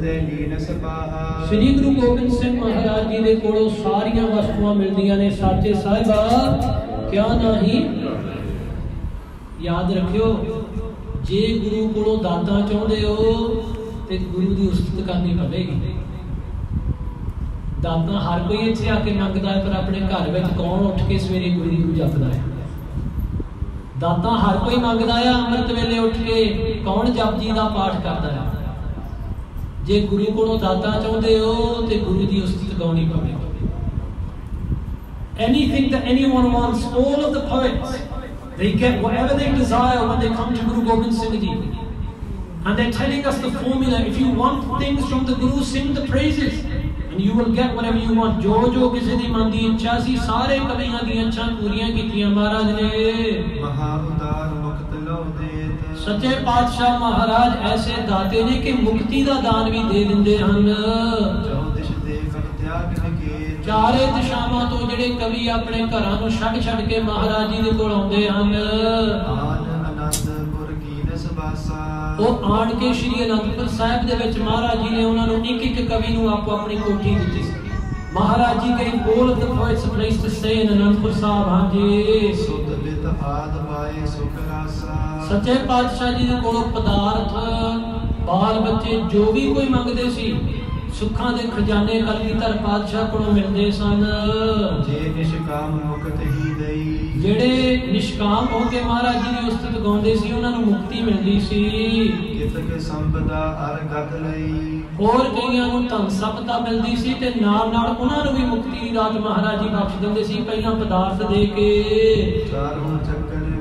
ਸ੍ਰੀ ਗੁਰੂ ਗੋਬਿੰਦ ਸਿੰਘ ਮਹਾਰਾਜ ਜੀ ਦੇ ਕੋਲੋਂ ਸਾਰੀਆਂ ਵਸਤੂਆਂ ਮਿਲਦੀਆਂ ਨੇ ਸਾਚੇ ਸਾਹਿਬਾ, ਕਿਆ ਨਹੀਂ? ਯਾਦ ਰੱਖਿਓ, ਜੇ ਗੁਰੂ ਕੋਲੋਂ ਦਾਤਾਂ ਚਾਹੁੰਦੇ ਹੋ, ਤੇ ਗੁਰੂ ਦੀ ਉਸਤਤ ਕਰਨੀ ਪਵੇਗੀ। ਦਾਤਾਂ ਹਰ ਕੋਈ ਇੱਥੇ ਆ ਕੇ ਮੰਗਦਾ ਹੈ, ਪਰ ਆਪਣੇ ਘਰ ਵਿੱਚ ਕੌਣ ਉੱਠ ਕੇ ਸਵੇਰੇ ਗੁਰੂ ਨੂੰ ਜਪਦਾ ਹੈ? ਦਾਤਾਂ ਹਰ ਕੋਈ ਮੰਗਦਾ ਹੈ, ਅੰਮ੍ਰਿਤ ਵੇਲੇ ਉੱਠ ਕੇ ਕੌਣ ਜਪਜੀ ਦਾ ਪਾਠ ਕਰਦਾ ਹੈ? ਜੇ ਗੁਰੂ ਕੋਲੋਂ ਦਾਤਾ ਚਾਹੁੰਦੇ ਹੋ ਤੇ ਗੁਰੂ ਦੀ ਉਸਤਤ ਗਾਉਣੀ ਪਵੇਗੀ anything that anyone wants all of the poets they get whatever they desire when they come to Guru Gobind Singh Ji and they're telling us the formula if you want things from the Guru sing the praises And you will get whatever you want. ਜੋ ਜੋ ਕਿਸੇ ਦੀ ਮਨ ਦੀ ਇੱਛਾ ਸੀ ਸਾਰੇ ਕਵੀਆਂ ਦੀਆਂ ਇੱਛਾ ਪੂਰੀਆਂ ਕੀਤੀਆਂ ਮਹਾਰਾਜ ਨੇ। ਮਹਾ ਉਦਾਰ ਮੁਕਤ ਲੋ ਦੇਤ। ਸੱਚੇ ਪਾਤਸ਼ਾਹ ਮਹਾਰਾਜ ਐਸੇ ਦਾਤੇ ਨੇ ਕਿ ਮੁਕਤੀ ਦਾ ਦਾਨ ਵੀ ਦੇ ਦਿੰਦੇ ਹਨ। ਚਾਰੇ ਦਿਸ਼ਾਵਾਂ ਤੋਂ ਜਿਹੜੇ ਕਵੀ ਆਪਣੇ ਘਰਾਂ ਨੂੰ ਛੱਡ ਛੱਡ ਕੇ ਮਹਾਰਾਜ ਜੀ ਦੇ ਕੋਲ ਆਉਂਦੇ ਹਨ। ਆਨ ਅਨੰਦਪੁਰ ਕੀ ਨਸਬਾਸਾ ਉਹ ਆਣ ਕੇ ਸ਼੍ਰੀ ਅਨੰਦਪੁਰ ਸਾਹਿਬ ਦੇ ਵਿੱਚ ਮਹਾਰਾਜ ਜੀ ਨੇ ਉਹਨਾਂ ਨੂੰ ਇੱਕ ਇੱਕ ਕਵੀ ਨੂੰ ਆਪੋ ਆਪਣੀ ਕੋਠੀ ਦਿੱਤੀ ਸੀ। Maharaj ji the poets a place to stay in Anandpur Sahib ਹਾਂਜੀ ਸੁਧ ਬਿਤ ਆਦ ਪਾਏ ਸੁਖ ਰਾਸਾ। ਸੱਚੇ ਪਾਤਸ਼ਾਹ ਜੀ ਦੇ ਕੋਲੋਂ ਪਦਾਰਥ ਬਾਲ ਬੱਚੇ ਜੋ ਵੀ ਕੋਈ ਮੰਗਦੇ ਸੀ ਸੁੱਖਾਂ ਦੇ ਖਜ਼ਾਨੇ ਕਲਗੀਧਰ ਪਾਤਸ਼ਾਹ ਕੋਲੋਂ ਮਿਲਦੇ ਸਨ। ਜੇ ਨਿਸ਼ਕਾਮ ਮੁਕਤ ਹੀ ਦਈ। ਜਿਹੜੇ ਨਿਸ਼ਕਾਮ ਹੋ ਕੇ ਮਹਾਰਾਜ ਜੀ ਦੀ ਉਸਤਤ ਗਾਉਂਦੇ ਸੀ ਉਹਨਾਂ ਨੂੰ ਮੁਕਤੀ ਮਿਲਦੀ ਸੀ। ਕਿਤਕ ਸੰਪਦਾ ਅਰ ਗਤ ਲਈ। ਹੋਰ ਕਈਆਂ ਨੂੰ ਧਨ ਸੰਪਦਾ ਮਿਲਦੀ ਸੀ ਤੇ ਨਾਲ ਨਾਲ ਉਹਨਾਂ ਨੂੰ ਵੀ ਮੁਕਤੀ ਦੀ ਮਹਾਰਾਜ ਜੀ ਬਖਸ਼ ਦਿੰਦੇ ਸੀ ਪਹਿਲਾਂ ਪਦਾਰਥ ਦੇ ਕੇ। ਚਾਰੋਂ ਚੱਕਰ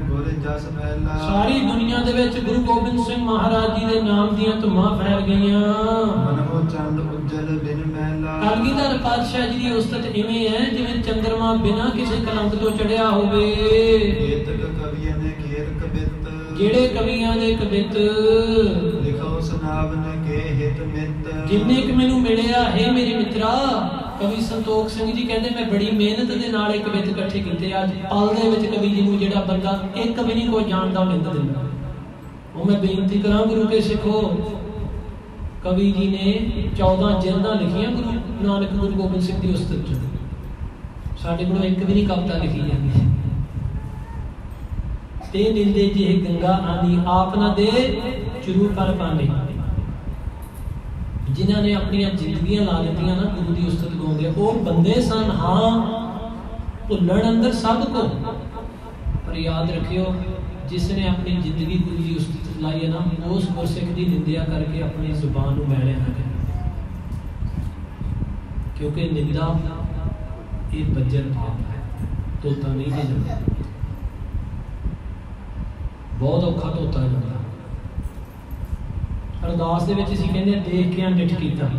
ਜਸ ਮਹਿਲਾ। ਸਾਰੀ ਦੁਨੀਆ ਦੇ ਵਿੱਚ ਗੁਰੂ ਗੋਬਿੰਦ ਸਿੰਘ ਮਹਾਰਾਜ ਜੀ ਦੇ ਨਾਮ ਦੀਆਂ ਧੁਮਾਂ ਫੈਲ ਗਈਆਂ। ਮਨੋ ਚੰਦ ਉਜਲ ਬਿਨ ਮਹਿਲਾ। ਕਲਗੀਧਰ ਪਾਤਸ਼ਾਹ ਜੀ ਦੀ ਉਸਤਤ ਇਵੇਂ ਹੈ ਜਿਵੇਂ ਚੰਦਰਮਾ ਬਿਨਾਂ ਕਿਸੇ ਕਲੰਕ ਤੋਂ ਚੜਿਆ ਹੋਵੇ। ਏਤਕ ਕਵੀਆਂ ਨੇ ਘੇਰ ਕਬਿਤ ਜਿਹੜੇ ਕਵੀਆਂ ਦੇ ਕਵਿਤ ਲਿਖੋ ਸੁਨਾਵਨ ਕੇ ਹਿਤ ਮਿਤ। ਜਿੰਨੇ ਕਿ ਮੈਨੂੰ ਮਿਲਿਆ ਹੈ ਮੇਰੇ ਮਿੱਤਰਾ ਕਵੀ ਸੰਤੋਖ ਸਿੰਘ ਜੀ ਕਹਿੰਦੇ, ਮੈਂ ਬੜੀ ਮਿਹਨਤ ਦੇ ਨਾਲ ਇਹ ਕਵਿਤ ਇਕੱਠੇ ਕੀਤੇ ਅੱਜ ਪਲ ਦੇ ਵਿੱਚ ਕਵੀ ਜੀ ਨੂੰ ਜਿਹੜਾ ਬੰਦਾ ਇੱਕ ਵੀ ਨਹੀਂ ਕੋਈ ਜਾਣਦਾ ਮਿੰਦ ਦਿੰਦਾ। ਉਹ ਮੈਂ ਬੇਨਤੀ ਕਰਾਂ, ਗੁਰੂ ਕੇ ਸਿੱਖੋ। ਕਵੀ ਜੀ ਨੇ 14 ਜਿਲਦਾਂ ਲਿਖੀਆਂ, ਗੁਰੂ ਨਾਨਕ ਗੁਰੂ ਗੋਬਿੰਦ ਸਿੰਘ ਦੀ ਉਸਤਤ ਚ। ਸਾਡੇ ਕੋਲ ਇੱਕ ਵੀ ਨਹੀਂ ਕਵਿਤਾ ਲਿਖੀ ਜਾਂਦੀ। ਤੇ ਨਿੰਦੇ ਜਿਹੇ ਗੰਗਾ ਆਂਦੀ, ਆਪ ਨਾ ਦੇ, ਚਰੂ ਪਰ ਪਾਣੀ ਜਿਨ੍ਹਾਂ ਨੇ ਆਪਣੀਆਂ ਜ਼ਿੰਦਗੀਆਂ ਲਾ ਦਿੱਤੀਆਂ ਨਾ ਗੁਰੂ ਦੀ ਉਸਤਤ ਗਾਉਂਦੇ ਉਹ ਬੰਦੇ ਸਨ, ਹਾਂ, ਭੁੱਲਣ ਅੰਦਰ ਸਭ ਕੋ। ਪਰ ਯਾਦ ਰੱਖਿਓ, ਜਿਸ ਨੇ ਆਪਣੀ ਜ਼ਿੰਦਗੀ ਗੁਰੂ ਦੀ ਉਸਤਤ ਲਾਈ ਹੈ ਨਾ, ਉਸ ਗੁਰਸਿੱਖ ਦੀ ਨਿੰਦਿਆ ਕਰਕੇ ਆਪਣੀ ਜ਼ੁਬਾਨ ਨੂੰ ਮੈਲਿਆ ਨਾ ਕਰੇ ਕਿਉਂਕਿ ਨਿੰਦਾ ਇਹ ਬੱਜਰ ਪਾਪ ਹੈ, ਤੋਤਾ ਨਹੀਂ ਜੇ ਜਾਂਦਾ। ਬਹੁਤ ਔਖਾ ਧੋਤਾ ਜਾਂਦਾ ਅਰਦਾਸ ਦੇ ਵਿੱਚ ਅਸੀਂ ਕਹਿੰਦੇ ਹਾਂ, ਦੇਖ ਕੇ ਅਣਡਿੱਠ ਕੀਤਾ।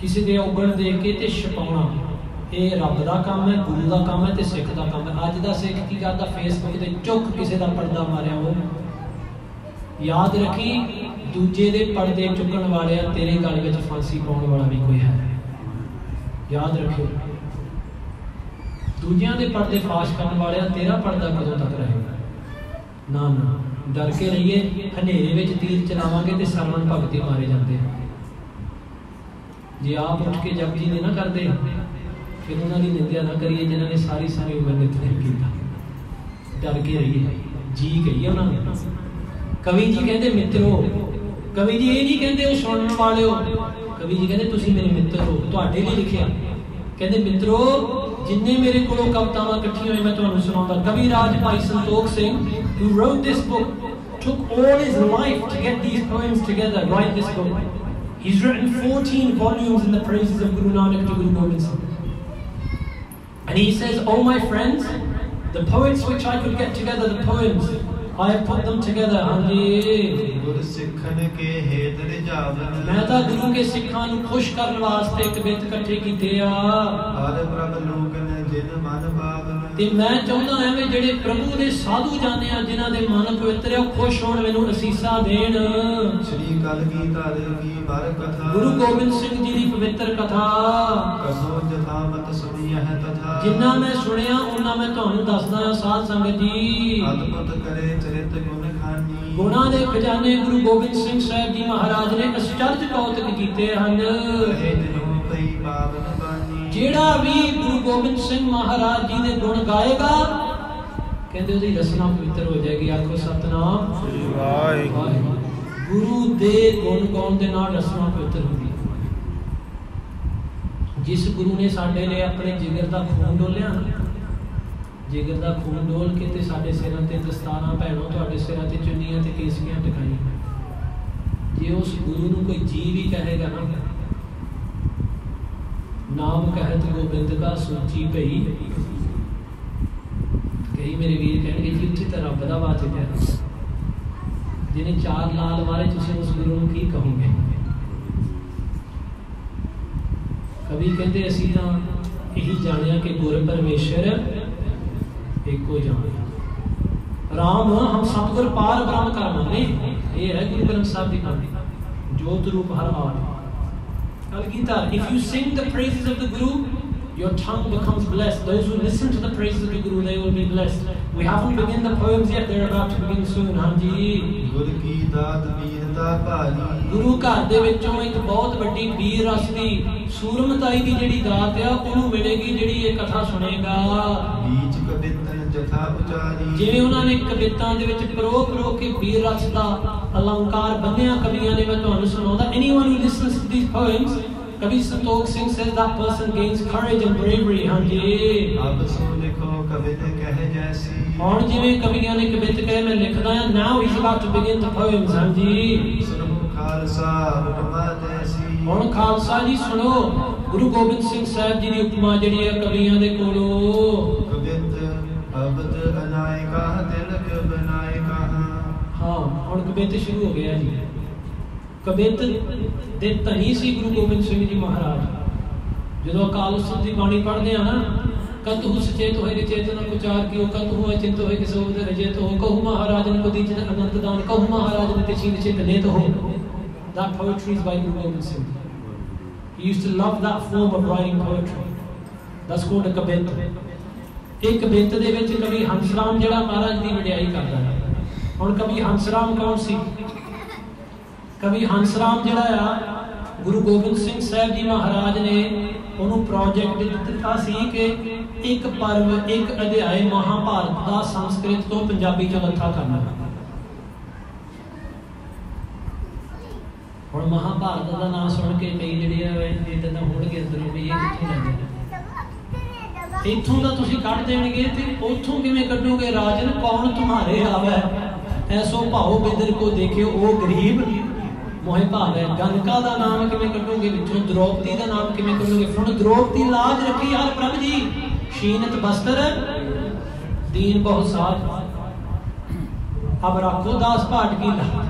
ਕਿਸੇ ਦੇ ਔਗਣ ਦੇਖ ਕੇ ਤੇ ਛਪਾਉਣਾ। ਇਹ ਰੱਬ ਦਾ ਕੰਮ ਹੈ ਗੁਰੂ ਦਾ ਕੰਮ ਹੈ ਤੇ ਸਿੱਖ ਦਾ ਕੰਮ ਹੈ। ਅੱਜ ਦਾ ਸਿੱਖ ਕੀ ਕਰਦਾ? ਫੇਸਬੁੱਕ ਤੇ ਚੁੱਕ ਕਿਸੇ ਦਾ ਪਰਦਾ ਮਾਰਿਆ ਉਹ ਯਾਦ ਰੱਖੀ ਦੂਜੇ ਦੇ ਪਰਦੇ ਚੁੱਕਣ ਵਾਲਿਆ ਤੇਰੇ ਗਲ ਵਿੱਚ ਫਾਂਸੀ ਪਾਉਣ ਵਾਲਾ ਵੀ ਕੋਈ ਹੈ। ਯਾਦ ਰੱਖਿਓ। ਦੂਜਿਆਂ ਦੇ ਪਰਦੇ ਫਾਸ਼ ਕਰਨ ਵਾਲਿਆ ਤੇਰਾ ਪਰਦਾ ਕਦੋਂ ਤੱਕ ਰਹੇਗਾ? ਨਾ ਨਾ ਡਰ ਕੇ ਰਹੀਏ, ਹਨੇਰੇ ਵਿੱਚ ਤੀਰ ਚਲਾਵਾਂਗੇ ਤੇ ਸਰਵਣ ਭਗਤੀ ਮਾਰੇ ਜਾਂਦੇ ਆ। ਜੇ ਆਪ ਉੱਠ ਕੇ ਜਪਜੀ ਦੇ ਨਾ ਕਰਦੇ, ਫਿਰ ਉਹਨਾਂ ਦੀ ਨਿੰਦਿਆ ਨਾ ਕਰੀਏ, ਜਿਨ੍ਹਾਂ ਨੇ ਸਾਰੀ ਸਾਰੀ ਉਮਰ ਨਿਤਨੇਮ ਕੀਤਾ। ਡਰ ਕੇ ਰਹੀਏ, ਜੀ ਕਹੀਏ ਉਹਨਾਂ ਨੂੰ। ਕਵੀ ਜੀ ਕਹਿੰਦੇ, ਮਿੱਤਰੋ, ਕਵੀ ਜੀ ਇਹ ਨਹੀਂ ਕਹਿੰਦੇ, ਉਹ ਸੁਣਨ ਵਾਲਿਓ। ਕਵੀ ਜੀ ਕਹਿੰਦੇ, ਤੁਸੀਂ ਮੇਰੇ ਮਿੱਤਰ ਹੋ, ਤੁਹਾਡੇ ਲਈ ਲਿਖਿਆ। ਕਹਿੰਦੇ, ਮਿੱਤਰੋ ਜਿੰਨੇ ਮੇਰੇ ਕੋਲੋਂ ਕਵਿਤਾਵਾਂ ਇਕੱਠੀਆਂ ਹੋਈਆਂ ਮੈਂ ਤੁਹਾਨੂੰ ਸੁਣਾਉਂਦਾ ਕਵੀ ਰਾਜ Bhai Santokh Singh who wrote this book took all his life to get these poems together write this book he's written 14 volumes in the praises of Guru Nanak to Guru Gobind Singh and he says oh my friends the poets which I could get together the poems I put them together ਹਾਂਜੀ। ਗੁਰ ਸਿੱਖਨ ਕੇ ਹੇਤ ਰਿਜਾਵਨ ਮੈਂ ਤਾਂ ਗੁਰੂ ਕੇ ਸਿੱਖਾਂ ਨੂੰ ਖੁਸ਼ ਕਰਨ ਵਾਸਤੇ ਕਵਿਤ ਇਕੱਠੇ ਕੀਤੇ ਆ। ਹਰ ਪ੍ਰਭ ਲੋਕਨ ਜਿਨ ਮਨ ਭਾਵਨ ਤੇ ਮੈਂ ਚਾਹੁੰਦਾ ਹਾਂ ਵੀ ਜਿਹੜੇ ਪ੍ਰਭੂ ਦੇ ਸਾਧੂ ਜਾਣੇ ਆ ਜਿਨ੍ਹਾਂ ਦੇ ਮਨ ਪਵਿੱਤਰ ਆ ਖੁਸ਼ ਹੋਣ ਮੈਨੂੰ ਅਸੀਸਾਂ ਦੇਣ। ਸ੍ਰੀ ਕਲ ਕੀ ਧਰ ਕੀ ਬਰ ਕਥਾ। ਗੁਰੂ ਗੋਬਿੰਦ ਸਿੰਘ ਜੀ ਦੀ ਪਵਿੱਤਰ ਕਥਾ। ਕਸੋ ਜਥਾਮਤ ਸੁਣੀ ਹੈ ਤਥਾ। ਜਿੰਨਾ ਮੈਂ ਸੁਣਿਆ ਉਹਨਾਂ ਮੈਂ ਤੁਹਾਨੂੰ ਦੱਸਦਾ ਹਾਂ ਸਾਧ ਸੰਗਤ ਜੀ। ਅਦਭੁਤ ਕਰੇ ਚਰਿਤ ਗੁਣ ਖਾਨੀ ਗੁਣਾ ਦੇ ਖਜ਼ਾਨੇ ਗੁਰੂ ਗੋਬਿੰਦ ਸਿੰਘ ਸਾਹਿਬ ਜੀ ਮਹਾਰਾਜ ਨੇ ਅਚਰਜ ਕੌਤਕ ਕੀਤੇ ਹਨ। ਜਿਹੜਾ ਵੀ ਗੁਰੂ ਗੋਬਿੰਦ ਸਿੰਘ ਮਹਾਰਾਜ ਜੀ ਦੇ ਗੁਣ ਗਾਏਗਾ ਕਹਿੰਦੇ ਉਹਦੀ ਰਸਨਾ ਪਵਿੱਤਰ ਹੋ ਜਾਏਗੀ। ਆਖੋ ਸਤਨਾਮ। ਸ੍ਰੀ ਵਾਹਿਗੁਰੂ। ਗੁਰੂ ਦੇ ਗੁਣ ਗਾਉਣ ਦੇ ਨਾਲ ਰਸਨਾ ਪਵਿੱਤਰ ਹੁੰਦੀ ਹੈ ਜਿਸ ਗੁਰੂ ਨੇ ਸਾਡੇ ਲਈ ਆਪਣੇ ਜਿਗਰ ਦਾ ਖੂਨ ਡੋਲਿਆ, ਜਿਗਰ ਦਾ ਖੂਨ ਡੋਲ ਕੇ ਤੇ ਸਾਡੇ ਸਿਰਾਂ ਤੇ ਦਸਤਾਰਾਂ ਭੈਣੋ, ਤੁਹਾਡੇ ਸਿਰਾਂ ਤੇ ਚੁੰਨੀਆਂ ਤੇ ਕੇਸੀਆਂ ਟਿਕਾਈਆਂ। ਜੇ ਉਸ ਗੁਰੂ ਨੂੰ ਕੋਈ ਜੀ ਵੀ ਕਹੇਗਾ ਨਾ, ਨਾਮ ਕਹਿਤ ਗੋਬਿੰਦ ਦਾ ਸੋਚੀ ਪਈ ਕਈ ਮੇਰੇ ਵੀਰ ਕਹਿਣਗੇ ਜੀ, ਉੱਥੇ ਤਾਂ ਰੱਬ ਦਾ ਵਾਚ ਹੈ। ਜਿਹਨੇ ਚਾਰ ਲਾਲ ਮਾਰੇ, ਤੁਸੀਂ ਉਸ ਗੁਰੂ ਨੂੰ ਕੀ ਕਹੋਗੇ? ਕਵੀ ਕਹਿੰਦੇ ਅਸੀਂ ਤਾਂ ਇਹੀ ਜਾਣਿਆ ਕਿ ਗੁਰ ਪਰਮੇਸ਼ਰ ਇੱਕੋ ਜਾਣਿਆ ਰਾਮ ਹਮ ਸਤਗੁਰ ਪਾਰ ਬ੍ਰਹਮ ਕਰ ਮੰਨੇ ਇਹ ਹੈ ਗੁਰੂ ਗ੍ਰੰਥ ਸਾਹਿਬ ਦੀ ਬਾਣੀ ਜੋਤ ਰੂਪ ਹਰ ਆਦ Algita, if you sing the praises of the Guru, your tongue becomes blessed. Those who listen to the praises of the Guru, they will be blessed. We haven't begun the poems yet, they're about to begin soon. Hanji. ਗੁਰ ਕੀ ਦਾਤ ਵੀਰਤਾ ਭਾਰੀ। ਗੁਰੂ ਘਰ ਦੇ ਵਿੱਚੋਂ ਇੱਕ ਬਹੁਤ ਵੱਡੀ ਵੀਰ ਰਸ ਦੀ ਸੂਰਮਤਾਈ ਦੀ ਜਿਹੜੀ ਦਾਤ ਆ ਉਹਨੂੰ ਮਿਲੇਗੀ ਜਿਹੜੀ ਇਹ ਕਥਾ ਸੁਣੇਗਾ। ਬੀਚ ਕਬਿਤਨ ਜਥਾ ਉਚਾਰੀ। ਜਿਵੇਂ ਉਹਨਾਂ ਨੇ ਕਵਿਤਾਂ ਦੇ ਵਿੱਚ ਪਰੋ ਪਰੋ ਕੇ ਵੀਰ ਰਸ ਦਾ ਅਲੰਕਾਰ ਬੰਨਿਆ ਕਵੀਆਂ ਨੇ ਮੈਂ ਤੁਹਾਨੂੰ ਸੁਣਾਉਂਦਾ anyone who listens to these poems ਕਵੀ Santokh Singh says that person gains courage and bravery ਹਾਂਜੀ ਆਪ ਸੋ ਲਿਖੋ ਕਵਿਤ ਕਹਿ ਜੈਸੀ ਹੁਣ ਜਿਵੇਂ ਕਵੀਆਂ ਨੇ ਕਵਿਤ ਕਹੇ ਮੈਂ ਲਿਖਦਾ ਹਾਂ now he's about to begin the poems ਹਾਂਜੀ ਸੁਨੋ ਖਾਲਸਾ ਉਪਮਾ ਜੈਸੀ ਹੁਣ ਖਾਲਸਾ ਜੀ ਸੁਣੋ ਗੁਰੂ ਗੋਬਿੰਦ ਸਿੰਘ ਸਾਹਿਬ ਜੀ ਦੀ ਉਪਮਾ ਜਿਹੜੀ ਹੈ ਕਵੀਆਂ ਦੇ ਕੋਲੋਂ ਕਵਿਤ ਅਬਦ ਅਨਾਇਕਾ ਤਿਲਕ ਬਨਾਇਕਾ ਹਾਂ ਹੁਣ ਕਵਿਤ ਸ਼ੁਰੂ ਹੋ ਗਿਆ ਜੀ ਕਵਿਤ ਦੇ ਧਨੀ ਸੀ ਗੁਰੂ ਗੋਬਿੰਦ ਸਿੰਘ ਜੀ ਮਹਾਰਾਜ। ਜਦੋਂ ਅਕਾਲ ਉਸਤ ਦੀ ਬਾਣੀ ਪੜ੍ਹਦੇ ਆ ਨਾ ਕਤ ਹੁ ਸਚੇਤ ਹੋਏ ਰੇ ਚੇਤਨ ਉਚਾਰ ਕੀਓ ਕਤ ਹੁ ਅਚਿੰਤ ਹੋਏ ਕਿਸੋ ਉਦ ਰਜੇਤ ਹੋ ਕਹੂ ਮਹਾਰਾਜ ਨੇ ਕਦੀ ਜਨ ਅਨੰਤ ਦਾਨ, ਕਹੂ ਮਹਾਰਾਜ ਨੇ ਤੇ ਚੀਨ ਨੇਤ ਹੋ that poetry is by Guru Gobind Singh he used to love that form of writing poetry. That's called a kabit ਇਹ ਕਵਿਤ ਦੇ ਵਿੱਚ ਕਵੀ ਹੰਸਰਾਮ ਜਿਹੜਾ ਮਹਾਰਾਜ ਦੀ ਵਡਿਆਈ ਕਰਦਾ ਹੈ। ਹੁਣ ਕਵੀ ਹੰਸਰਾਮ ਕੌਣ ਸੀ? ਕਵੀ ਹੰਸਰਾਮ ਜਿਹੜਾ ਆ, ਗੁਰੂ ਗੋਬਿੰਦ ਸਿੰਘ ਸਾਹਿਬ ਜੀ ਮਹਾਰਾਜ ਨੇ ਉਹਨੂੰ ਪ੍ਰੋਜੈਕਟ ਦਿੱਤਾ ਸੀ ਕਿ ਇੱਕ ਪਰਵ, ਇੱਕ ਅਧਿਆਇ ਮਹਾਭਾਰਤ ਦਾ ਸੰਸਕ੍ਰਿਤ ਤੋਂ ਪੰਜਾਬੀ ਚ ਲੱਥਾ ਕਰਨਾ। ਹੁਣ ਮਹਾਭਾਰਤ ਦਾ ਨਾਮ ਸੁਣ ਕੇ ਕਈ ਜਿਹੜੇ ਆ, ਇਹ ਤਾਂ ਹੋਣਗੇ, ਅੰਦਰੋਂ ਵੀ ਇਹ ਕਿੱਥੋਂ ਜਾਂਦੇ ਇੱਥੋਂ ਦਾ ਤੁਸੀਂ ਕੱਢ ਦੇਣਗੇ ਤੇ ਉੱਥੋਂ ਕਿਵੇਂ ਕੱਢੋਗੇ? ਰਾਜਨ, ਕੌਣ ਤੁਹਾਰੇ ਆਵੇ? ਐਸੋ ਭਾਉ ਬਿਦਰ ਕੋ ਦੇਖਿਓ, ਉਹ ਗਰੀਬ ਮੋਹਿ ਭਾਵੇ। ਗਨਕਾ ਦਾ ਨਾਮ ਕਿਵੇਂ ਕੱਢੋਗੇ? ਵਿੱਚੋਂ ਦ੍ਰੋਪਦੀ ਦਾ ਨਾਮ ਕਿਵੇਂ ਕੱਢੋਗੇ? ਹੁਣ ਦ੍ਰੋਪਦੀ ਲਾਜ ਰੱਖੀ ਹਰ ਪ੍ਰਭ ਜੀ। ਸ਼ੀਨਤ ਬਸਤਰ, ਦੀਨ ਬਹੁ ਸਾਥ ਅਬ ਰੱਖੋ ਦਾਸ ਭਾਟ ਕੀ ਲਾ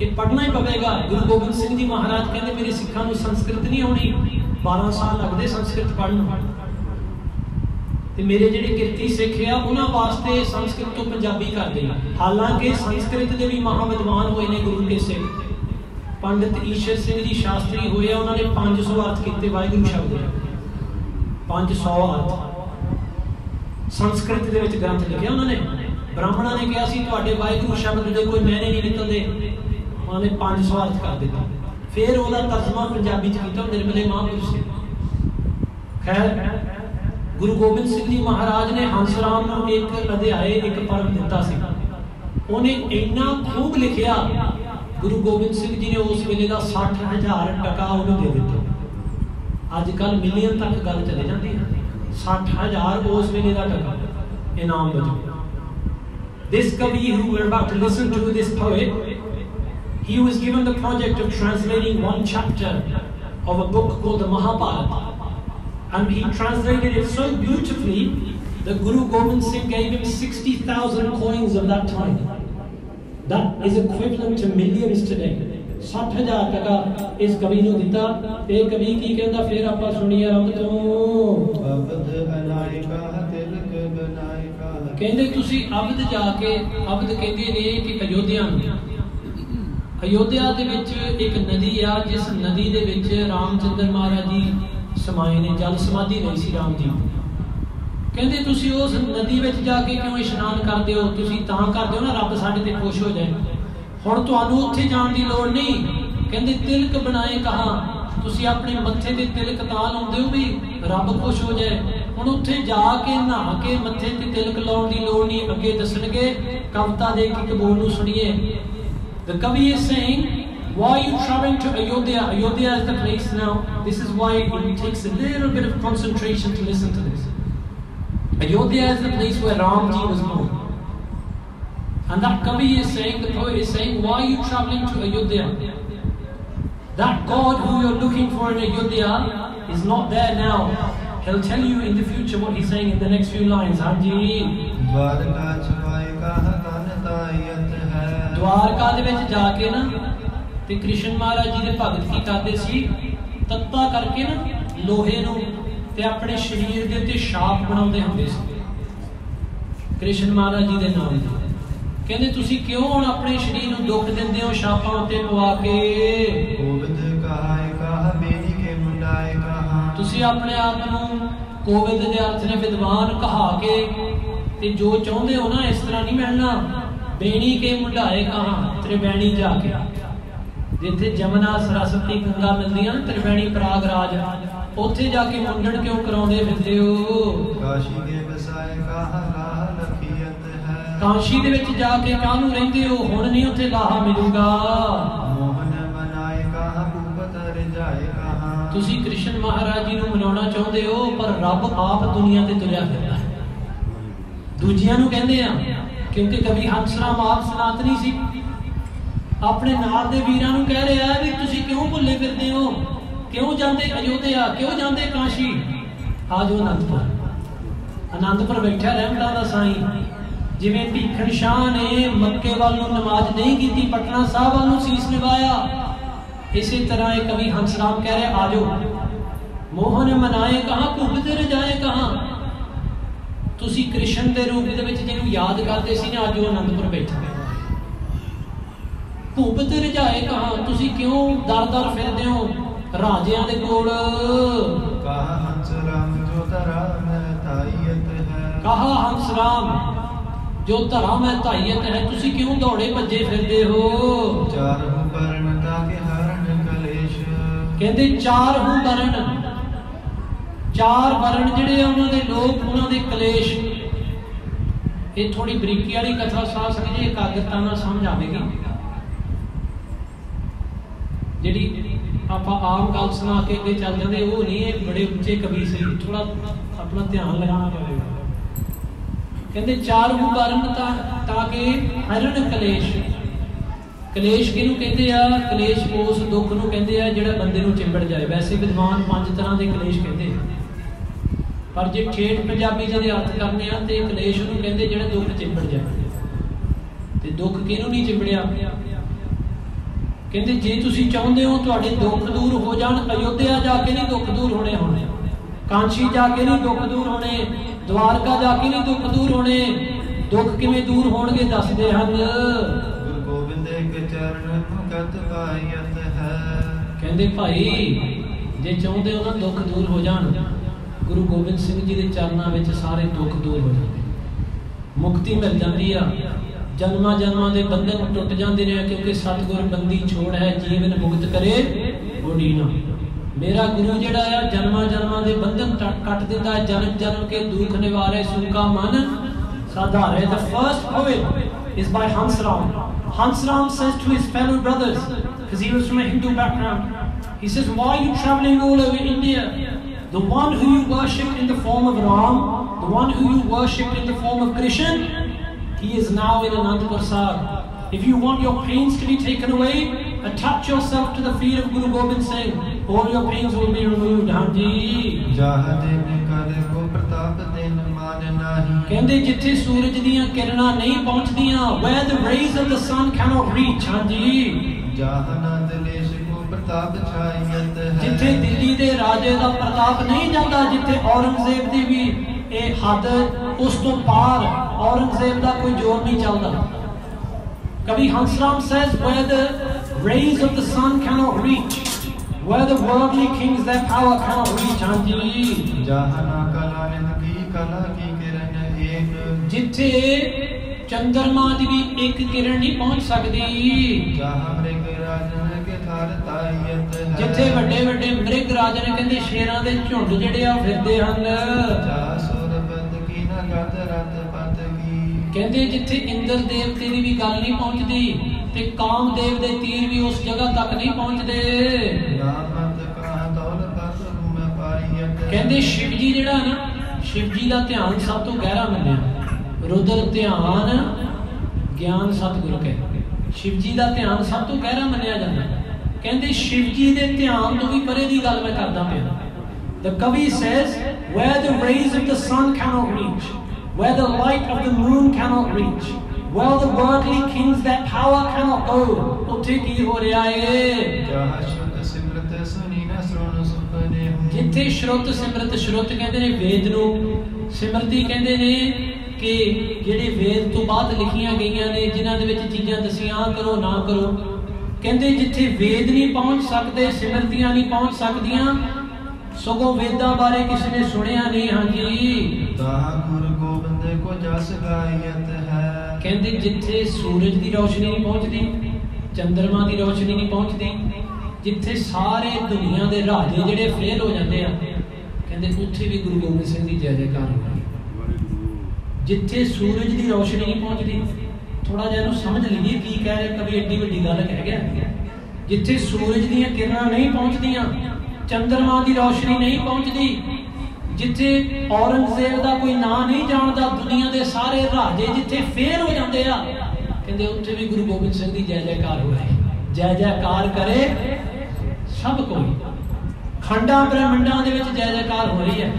ਇਹ ਪੜਨਾ ਹੀ ਪਵੇਗਾ। ਗੁਰੂ ਗੋਬਿੰਦ ਸਿੰਘ ਜੀ ਮਹਾਰਾਜ ਕਹਿੰਦੇ, ਮੇਰੇ ਸਿੱਖਾਂ ਨੂੰ ਸੰਸਕ੍ਰਿਤ ਨਹੀਂ ਆਉਣੀ। 12 ਸਾਲ ਲੱਗਦੇ ਸੰਸਕ੍ਰਿਤ ਪੜਨ ਨੂੰ। ਤੇ ਮੇਰੇ ਜਿਹੜੇ ਕਿਰਤੀ ਸਿੱਖ ਆ, ਉਹਨਾਂ ਵਾਸਤੇ ਸੰਸਕ੍ਰਿਤ ਤੋਂ ਪੰਜਾਬੀ ਕਰਦੇ ਆ। ਹਾਲਾਂਕਿ ਸੰਸਕ੍ਰਿਤ ਦੇ ਵੀ ਮਹਾ ਵਿਦਵਾਨ ਹੋਏ ਨੇ ਗੁਰੂ ਕੇ ਸਿੱਖ ਪੰਡਿਤ ਈਸ਼ਰ ਸਿੰਘ ਜੀ ਸ਼ਾਸਤਰੀ ਹੋਏ ਆ, ਉਹਨਾਂ ਨੇ 500 ਅਰਥ ਕੀਤੇ, ਵਾਹਿਗੁਰੂ ਸ਼ਬਦ ਦੇ 500 ਅਰਥ। ਸੰਸਕ੍ਰਿਤ ਦੇ ਵਿੱਚ ਗ੍ਰੰਥ ਲਿਖਿਆ ਉਹਨਾਂ ਨੇ। ਬ੍ਰਾਹਮਣਾਂ ਨੇ ਕਿਹਾ ਸੀ, ਤੁਹਾਡੇ ਵਾਹਿਗੁਰੂ ਸ਼ਬਦ ਦੇ ਕੋਈ ਮੈਨੇ ਨਹੀਂ ਨਿਕਲਦੇ ਉਹਨਾਂ ਨੇ 500 ਅਰਥ ਕਰ ਦਿੱਤਾ। ਫਿਰ ਉਹਦਾ ਤਰਜਮਾ ਪੰਜਾਬੀ ਚ ਕੀਤਾ ਨਿਰਮਲੇ ਮਹਾਂਪੁਰਸ਼ ਖੈਰ ਗੁਰੂ ਗੋਬਿੰਦ ਸਿੰਘ ਜੀ ਮਹਾਰਾਜ ਨੇ ਹੰਸਰਾਮ ਨੂੰ ਇੱਕ ਅਧਿਆਏ ਇੱਕ ਪਰਮ ਦਿੱਤਾ ਸੀ ਉਹਨੇ ਇੰਨਾ ਖੂਬ ਲਿਖਿਆ ਗੁਰੂ ਗੋਬਿੰਦ ਸਿੰਘ ਜੀ ਨੇ ਉਸ ਵੇਲੇ ਦਾ 60000 ਟਕਾ ਉਹਨੂੰ ਦੇ ਦਿੱਤਾ ਅੱਜ ਕੱਲ ਮਿਲੀਅਨ ਤੱਕ ਗੱਲ ਚਲੇ ਜਾਂਦੀ ਹੈ 60000 ਉਸ ਵੇਲੇ ਦਾ ਟਕਾ ਇਨਾਮ ਵਜੋਂ This Kavi who we're about to listen to, this poet, he was given the project of translating one chapter of a book called the Mahabharata. And he translated it so beautifully that Guru Gobind Singh gave him 60,000 coins of that time. That is equivalent to millions today. 60000 ਟਕਾ ਇਸ ਕਵੀ ਨੂੰ ਦਿੱਤਾ ਤੇ ਕਵੀ ਕੀ ਕਹਿੰਦਾ ਫਿਰ ਆਪਾਂ ਸੁਣੀਏ ਰੰਗ ਤੋਂ ਅਬਦ ਅਨਾਇਕਾ ਤਿਲਕ ਬਨਾਇਕਾ ਕਹਿੰਦੇ ਤੁਸੀਂ ਅਬਦ ਜਾ ਕੇ ਅਬਦ ਕਹਿੰਦੇ ਨੇ ਕਿ ਅਯੋਧਿਆ ਅਯੋਧਿਆ ਦੇ ਵਿੱਚ ਇੱਕ ਨਦੀ ਆ ਜਿਸ ਨਦੀ ਦੇ ਵਿੱਚ ਰਾਮਚੰਦਰ ਮਹਾਰਾਜ ਜੀ ਸਮਾਏ ਨੇ ਜਲ ਸਮਾਧੀ ਲਈ ਸੀ ਰਾਮ ਜੀ ਕਹਿੰਦੇ ਤੁਸੀਂ ਉਸ ਨਦੀ ਵਿੱਚ ਜਾ ਕੇ ਕਿਉਂ ਇਸ਼ਨਾਨ ਕਰਦੇ ਹੋ? ਤੁਸੀਂ ਤਾਂ ਕਰਦੇ ਹੋ ਨਾ ਰੱਬ ਸਾਡੇ ਤੇ ਖੁਸ਼ ਹੋ ਜਾਏ। ਹੁਣ ਤੁਹਾਨੂੰ ਉੱਥੇ ਜਾਣ ਦੀ ਲੋੜ ਨਹੀਂ। ਕਹਿੰਦੇ ਤਿਲਕ ਬਣਾਏ ਕਹਾ? ਤੁਸੀਂ ਆਪਣੇ ਮੱਥੇ ਤੇ ਤਿਲਕ ਤਾਂ ਲਾਉਂਦੇ ਹੋ ਵੀ ਰੱਬ ਖੁਸ਼ ਹੋ ਜਾਏ। ਹੁਣ ਉੱਥੇ ਜਾ ਕੇ ਨਹਾ ਕੇ ਮੱਥੇ ਤੇ ਤਿਲਕ ਲਾਉਣ ਦੀ ਲੋੜ ਨਹੀਂ। ਅੱਗੇ ਦੱਸਣਗੇ ਕਵਿਤਾ ਦੇ ਇੱਕ ਬੋਲ ਨੂੰ ਸੁਣੀਏ। The Kavi is saying, Why are you traveling to Ayodhya? Ayodhya is the place now. This is why it takes a little bit of concentration to listen to this. Ayodhya is the place where Ramji was born. And that Kavi is saying, the poet is saying, why are you traveling to Ayodhya? That God who you're looking for in Ayodhya is not there now. He'll tell you in the future what he's saying in the next few lines. Dwarka ਦੇ ਵਿੱਚ ਜਾ ਕੇ ਤੇ ਕ੍ਰਿਸ਼ਨ ਮਹਾਰਾਜ ਜੀ ਦੇ ਭਗਤ ਕੀ ਕਰਦੇ ਸੀ। ਤੱਤਾ ਕਰਕੇ ਨਾ ਲੋਹੇ ਨੂੰ ਤੇ ਆਪਣੇ ਸਰੀਰ ਦੇ ਉੱਤੇ ਛਾਪ ਬਣਾਉਂਦੇ ਹੁੰਦੇ ਸੀ। ਕ੍ਰਿਸ਼ਨ ਮਹਾਰਾਜ ਜੀ ਦੇ ਨਾਮ ਨਾਲ। ਕਹਿੰਦੇ ਤੁਸੀਂ ਕਿਉਂ ਹੁਣ ਆਪਣੇ ਸਰੀਰ ਨੂੰ ਦੁੱਖ ਦਿੰਦੇ ਹੋ ਛਾਪਾਂ ਉੱਤੇ ਪਵਾ ਕੇ? ਗੋਬਿੰਦ ਕਹਾਇ ਕਹਾ ਮੇਰੀ ਕੇ ਮੁੰਡਾਏ ਕਹਾ? ਤੁਸੀਂ ਆਪਣੇ ਆਪ ਨੂੰ ਕੋਵਿਦ ਦੇ ਅਰਥ ਨੇ ਵਿਦਵਾਨ ਕਹਾ ਕੇ ਤੇ ਜੋ ਚਾਹੁੰਦੇ ਹੋ ਨਾ ਇਸ ਤਰ੍ਹਾਂ ਨਹੀਂ ਮਿਲਣਾ। ਬੇਣੀ ਕੇ ਮੁੰਡਾਏ ਕਹਾ? ਤ੍ਰਿਵੈਣੀ ਜਾ ਕੇ। ਜਿੱਥੇ ਜਮਨਾ ਸਰਸਵਤੀ ਗੰਗਾ ਮਿਲਦੀਆਂ ਤ੍ਰਿਵੇਣੀ ਪ੍ਰਾਗ ਰਾਜ। ਉੱਥੇ ਜਾ ਕੇ ਮੁੰਡਣ ਕਿਉਂ ਕਰਾਉਂਦੇ ਫਿਰਦੇ ਹੋ? ਕਾਸ਼ੀ ਦੇ ਵਸਾਏ ਕਾਹ ਲਾਹ ਲਖੀਅਤ ਹੈ। ਕਾਸ਼ੀ ਦੇ ਵਿੱਚ ਜਾ ਕੇ ਕਾਹਨੂੰ ਰਹਿੰਦੇ ਹੋ? ਹੁਣ ਨਹੀਂ ਉੱਥੇ ਲਾਹਾ ਮਿਲੂਗਾ। ਮੋਹਨ ਮਨਾਏ ਕਾਹ ਭੂਪਤ ਰਜਾਏ ਕਾਹ। ਤੁਸੀਂ ਕ੍ਰਿਸ਼ਨ ਮਹਾਰਾਜ ਜੀ ਨੂੰ ਮਨਾਉਣਾ ਚਾਹੁੰਦੇ ਹੋ ਪਰ ਰੱਬ ਆਪ ਦੁਨੀਆ ਤੇ ਤੁਰਿਆ ਫਿਰਦਾ ਹੈ। ਦੂਜਿਆਂ ਨੂੰ ਕਹਿੰਦੇ ਆ ਕਿਉਂਕਿ ਕਵੀ ਹੰਸਰਾਮ ਆਪ ਸਨਾਤਨੀ ਸੀ। ਆਪਣੇ ਨਾਲ ਦੇ ਵੀਰਾਂ ਨੂੰ ਕਹਿ ਰਿਹਾ ਵੀ ਤੁਸੀਂ ਕਿਉਂ ਭੁੱਲੇ ਫਿਰਦੇ ਹੋ? ਕਿਉਂ ਜਾਂਦੇ ਅਯੋਧਿਆ? ਕਿਉਂ ਜਾਂਦੇ ਕਾਸ਼ੀ? ਆਜੋ ਅਨੰਦਪੁਰ। ਅਨੰਦਪੁਰ ਬੈਠਾ ਰਹਿਮਦਾ ਦਾ ਸਾਈਂ। ਜਿਵੇਂ ਭੀਖਣ ਸ਼ਾਹ ਨੇ ਮੱਕੇ ਵੱਲ ਨੂੰ ਨਮਾਜ਼ ਨਹੀਂ ਕੀਤੀ, ਪਟਨਾ ਸਾਹਿਬ ਵੱਲ ਨੂੰ ਸੀਸ ਨਿਵਾਇਆ ਇਸੇ ਤਰ੍ਹਾਂ ਇਹ ਕਵੀ ਹੰਸਰਾਮ ਕਹਿ ਰਿਹਾ, ਆਜੋ। ਮੋਹਨ ਮਨਾਏ ਕਹਾ ਭੁੱਖ ਤੇ ਰਜਾਏ ਕਹਾ? ਤੁਸੀਂ ਕ੍ਰਿਸ਼ਨ ਦੇ ਰੂਪ ਦੇ ਵਿੱਚ ਜਿਹਨੂੰ ਯਾਦ ਕਰਦੇ ਸੀ ਨਾ ਅੱਜ ਉਹ ਆਨੰਦਪੁਰ ਬੈਠੇ। ਧੂਪ ਤੇ ਰਜਾਏ ਕਹਾ ਤੁਸੀਂ ਕਿਉਂ ਦਰ ਦਰ ਫਿਰਦੇ ਹੋ? ਰਾਜਿਆਂ ਦੇ ਕੋਲ। ਕਹਾ ਹੰਸ ਰਾਮ ਜੋ ਧਰਮ ਮੈਂ ਹੈ। ਕਹਾ ਹੈ ਤੁਸੀਂ ਕਿਉਂ ਦੌੜੇ ਭੱਜੇ ਫਿਰਦੇ ਹੋ? ਚਾਰ ਹੁਕਰਨ ਤਾਂ ਕੇ ਹਰਨ ਕਲੇਸ਼। ਕਹਿੰਦੇ ਚਾਰ ਹੁਕਰਨ ਚਾਰ ਵਰਣ ਜਿਹੜੇ ਆ ਉਹਨਾਂ ਦੇ ਲੋਕ ਉਹਨਾਂ ਦੇ ਕਲੇਸ਼। ਇਹ ਥੋੜੀ ਬਰੀਕੀ ਵਾਲੀ ਕਥਾ ਸਾਹ ਸੰਗ ਜੀ ਇਕਾਗਰਤਾ ਨਾਲ ਸਮਝ ਆਵੇਗੀ। ਜਿਹੜੀ ਆਪਾਂ ਆਮ ਗੱਲ ਸੁਣਾ ਕੇ ਅੱਗੇ ਚੱਲ ਜਾਂਦੇ, ਉਹ ਨਹੀਂ, ਇਹ ਬੜੇ ਉੱਚੇ ਕਵੀ ਸੀ। ਥੋੜਾ ਆਪਣਾ ਧਿਆਨ ਲਗਾਉਣਾ ਪਵੇਗਾ ਕਹਿੰਦੇ, ਚਾਰ ਹੂ ਤਾਂ ਤਾਂ ਕਿ ਹਰਨ ਕਲੇਸ਼। ਕਲੇਸ਼ ਕਿਹਨੂੰ ਕਹਿੰਦੇ ਆ? ਕਲੇਸ਼ ਉਸ ਦੁੱਖ ਨੂੰ ਕਹਿੰਦੇ ਆ, ਜਿਹੜਾ ਬੰਦੇ ਨੂੰ ਚਿੰਬੜ ਜਾਏ। ਵੈਸੇ ਵਿਦਵਾਨ ਪੰਜ ਤਰ੍ਹਾਂ ਦੇ ਕਲੇਸ਼ ਕਹਿੰਦੇ ਆ। ਪਰ ਜੇ ਠੇਠ ਪੰਜਾਬੀ ਜਿਹਦੇ ਅਰਥ ਕਰਨੇ ਆ, ਤੇ ਕਲੇਸ਼ ਨੂੰ ਕਹਿੰਦੇ ਜਿਹੜਾ ਦੁੱਖ ਚਿੰਬੜ ਜਾਏ। ਤੇ ਦੁੱਖ ਕਿਹਨੂੰ ਨਹੀਂ ਚਿੰਬੜਿਆ? ਕਹਿੰਦੇ ਜੇ ਤੁਸੀਂ ਚਾਹੁੰਦੇ ਹੋ ਤੁਹਾਡੇ ਦੁੱਖ ਦੂਰ ਹੋ ਜਾਣ ਅਯੋਧਿਆ ਜਾ ਕੇ ਨਹੀਂ ਦੁੱਖ ਦੂਰ ਹੋਣੇ ਹੋਣੇ। ਕਾਂਸ਼ੀ ਜਾ ਕੇ ਨਹੀਂ ਦੁੱਖ ਦੂਰ ਹੋਣੇ। ਦਵਾਰਕਾ ਜਾ ਕੇ ਨਹੀਂ ਦੁੱਖ ਦੂਰ ਹੋਣੇ। ਦੁੱਖ ਕਿਵੇਂ ਦੂਰ ਹੋਣਗੇ ਦੱਸਦੇ ਹਨ। ਗੁਰੂ ਗੋਬਿੰਦ ਕੇ ਚਰਨ ਮੁਕਤ ਪਾਇਤ ਹੈ। ਕਹਿੰਦੇ ਭਾਈ ਜੇ ਚਾਹੁੰਦੇ ਹੋ ਨਾ ਦੁੱਖ ਦੂਰ ਹੋ ਜਾਣ ਗੁਰੂ ਗੋਬਿੰਦ ਸਿੰਘ ਜੀ ਦੇ ਚਰਨਾਂ ਵਿੱਚ ਸਾਰੇ ਦੁੱਖ ਦੂਰ ਹੋ ਜਾਂਦੇ। ਮੁਕਤੀ ਮਿਲ ਜਾਂਦੀ ਆ। ਜਨਮਾਂ ਜਨਮਾਂ ਦੇ ਬੰਧਨ ਟੁੱਟ ਜਾਂਦੇ ਨੇ ਕਿਉਂਕਿ ਸਤਿਗੁਰ ਬੰਦੀ ਛੋੜ ਹੈ ਜੀਵਨ ਮੁਕਤ ਕਰੇ ਬੋਡੀਨਾ ਮੇਰਾ ਗੁਰੂ ਜਿਹੜਾ ਆ ਜਨਮਾਂ ਜਨਮਾਂ ਦੇ ਬੰਧਨ ਟ- ਕੱਟ ਦਿੰਦਾ ਹੈ ਜਨਮ ਜਨਮ ਕੇ ਦੁੱਖ ਨਿਵਾਰੇ ਸੁਖਾ ਮਨ ਸਾਧਾਰੇ the first poem is by Hansram Hansram says to his fellow brothers because he was from a Hindu background he says why are you traveling all over India the one who you worshipped in the form of Ram the one who you worshipped in the form of Krishna He is now in Anand Prasad. If you want your pains to be taken away, attach yourself to the feet of Guru Gobind Singh. All your pains will be removed, Hamdi. ਕਹਿੰਦੇ ਜਿੱਥੇ ਸੂਰਜ ਦੀਆਂ ਕਿਰਨਾਂ ਨਹੀਂ ਪਹੁੰਚਦੀਆਂ where the rays of the sun cannot reach ਹਾਂਜੀ ਜਹਾਨਾਂ ਦੇ ਪ੍ਰਤਾਪ ਛਾਈ ਅੰਤ ਹੈ ਜਿੱਥੇ ਦਿੱਲੀ ਦੇ ਰਾਜੇ ਦਾ ਪ੍ਰਤਾਪ ਨਹੀਂ ਜਾਂਦਾ ਜਿੱਥੇ ਔਰੰਗਜ਼ੇਬ ਦੀ ਵੀ ਇਹ ਹੱਦ ਉਸ ਤੋਂ ਪਾਰ ਔਰੰਗਜ਼ੇਬ ਦਾ ਕੋਈ ਜ਼ੋਰ ਨਹੀਂ ਚੱਲਦਾ। ਕਵੀ Hansram says where the rays of the sun cannot reach where the worldly kings their power cannot ਹਾਂਜੀ ਜਹਾਨਾ ਕਲਾ ਨੇ ਕੀ ਕਲਾ ਕੀ ਕਿਰਨ ਏਕ। ਜਿੱਥੇ ਚੰਦਰਮਾ ਦੀ ਵੀ ਇੱਕ ਕਿਰਨ ਨਹੀਂ ਪਹੁੰਚ ਸਕਦੀ। ਜਹਾਂ ਮ੍ਰਿਗ ਰਾਜਨ ਕੇ ਥਾਰ ਤਾਇਤ ਜਿੱਥੇ ਵੱਡੇ ਵੱਡੇ ਮ੍ਰਿਗ ਰਾਜਨ ਕਹਿੰਦੇ ਸ਼ੇਰਾਂ ਦੇ ਝੁੰਡ ਜਿਹੜੇ ਆ ਫਿਰਦੇ ਹਨ। ਜਾ ਕਹਿੰਦੇ ਜਿੱਥੇ ਇੰਦਰ ਦੇਵ ਤੇਰੀ ਵੀ ਗੱਲ ਨਹੀਂ ਪਹੁੰਚਦੀ ਤੇ ਕਾਮਦੇਵ ਦੇ ਤੀਰ ਵੀ ਉਸ ਜਗ੍ਹਾ ਤੱਕ ਨਹੀਂ ਪਹੁੰਚਦੇ। ਕਹਿੰਦੇ ਸ਼ਿਵ ਜੀ ਜਿਹੜਾ ਨਾ ਸ਼ਿਵ ਜੀ ਦਾ ਧਿਆਨ ਸਭ ਤੋਂ ਗਹਿਰਾ ਮੰਨਿਆ। ਰੁਦਰ ਧਿਆਨ ਗਿਆਨ ਸਤਿਗੁਰ ਕੇ ਸ਼ਿਵ ਜੀ ਦਾ ਧਿਆਨ ਸਭ ਤੋਂ ਗਹਿਰਾ ਮੰਨਿਆ ਜਾਂਦਾ। ਕਹਿੰਦੇ ਸ਼ਿਵ ਜੀ ਦੇ ਧਿਆਨ ਤੋਂ ਵੀ ਪਰੇ ਦੀ ਗੱਲ ਮੈਂ ਕਰਦਾ ਪਿਆ। The Kavi says, where the rays of the sun cannot reach, where the light of the moon cannot reach, where the worldly kings their power cannot own. ਉੱਥੇ ਕੀ ਹੋ ਰਿਹਾ ਏ? ਜਿੱਥੇ ਸ਼ਰਤ ਸਿਮਰਤ ਸ਼ਰਤ ਕਹਿੰਦੇ ਨੇ ਵੇਦ ਨੂੰ ਸਿਮਰਤੀ ਕਹਿੰਦੇ ਨੇ ਕਿ ਜਿਹੜੇ ਵੇਦ ਤੋਂ ਬਾਅਦ ਲਿਖੀਆਂ ਗਈਆਂ ਨੇ ਜਿਨ੍ਹਾਂ ਦੇ ਵਿੱਚ ਚੀਜ਼ਾਂ ਦਸੀਆਂ ਕਰੋ ਨਾ ਕਰੋ ਕਹਿੰਦੇ ਜਿੱਥੇ ਵੇਦ ਨਹੀਂ ਪਹੁੰਚ ਸਕਦੇ ਸਿਮਰਤੀਆਂ ਨਹੀਂ ਪਹੁੰਚ ਸਕਦੀਆਂ ਸਗੋਂ ਵੇਦਾਂ ਬਾਰੇ ਕਿਸੇ ਨੇ ਸੁਣਿਆ ਨਹੀਂ ਹਾਂਜੀ ਗੋਬਿੰਦ ਕੋ ਜਸ ਗਾਇਤ ਹੈ। ਕਹਿੰਦੇ ਜਿੱਥੇ ਸੂਰਜ ਦੀ ਰੋਸ਼ਨੀ ਨਹੀਂ ਪਹੁੰਚਦੀ ਚੰ드ਰਮਾ ਦੀ ਰੋਸ਼ਨੀ ਨਹੀਂ ਪਹੁੰਚਦੀ, ਜਿੱਥੇ ਸਾਰੇ ਦੁਨੀਆ ਦੇ ਰਾਜੇ ਜਿਹੜੇ ਫੇਲ ਹੋ ਜਾਂਦੇ ਆ, ਕਹਿੰਦੇ ਉੱਥੇ ਵੀ ਗੁਰੂ ਗੋਬਿੰਦ ਸਿੰਘ ਦੀ ਜੈ ਜੈਕਾਰ ਹੋਣੀ ਜਿੱਥੇ ਸੂਰਜ ਦੀ ਰੋਸ਼ਨੀ ਨਹੀਂ ਪਹੁੰਚਦੀ ਥੋੜਾ ਜਿਹਾ ਇਹਨੂੰ ਸਮਝ ਲਈਏ ਕੀ ਕਹਿ ਰਿਹਾ, ਕਵੀ ਏਡੀ ਵੱਡੀ ਗੱਲ ਕਹਿ ਗਿਆ। ਜਿੱਥੇ ਸੂਰਜ ਦੀਆਂ ਕਿਰਨਾਂ ਨਹੀਂ ਪਹੁੰਚਦੀਆਂ, ਚੰਦਰਮਾ ਦੀ ਰੋਸ਼ਨੀ ਨਹੀਂ ਪਹੁੰਚਦੀ ਜਿੱਥੇ ਔਰੰਗਜ਼ੇਬ ਦਾ ਕੋਈ ਨਾਂ ਨਹੀਂ ਜਾਣਦਾ ਦੁਨੀਆ ਦੇ ਸਾਰੇ ਰਾਜੇ ਜਿੱਥੇ ਫੇਲ ਹੋ ਜਾਂਦੇ ਆ ਕਹਿੰਦੇ ਉੱਥੇ ਵੀ ਗੁਰੂ ਗੋਬਿੰਦ ਸਿੰਘ ਦੀ ਜੈ ਜੈਕਾਰ ਹੋ ਰਹੀ ਜੈ ਜੈਕਾਰ ਕਰੇ ਸਭ ਕੋਈ ਖੰਡਾਂ ਬ੍ਰਹਮੰਡਾਂ ਦੇ ਵਿੱਚ ਜੈ ਜੈਕਾਰ ਹੋ ਰਹੀ ਹੈ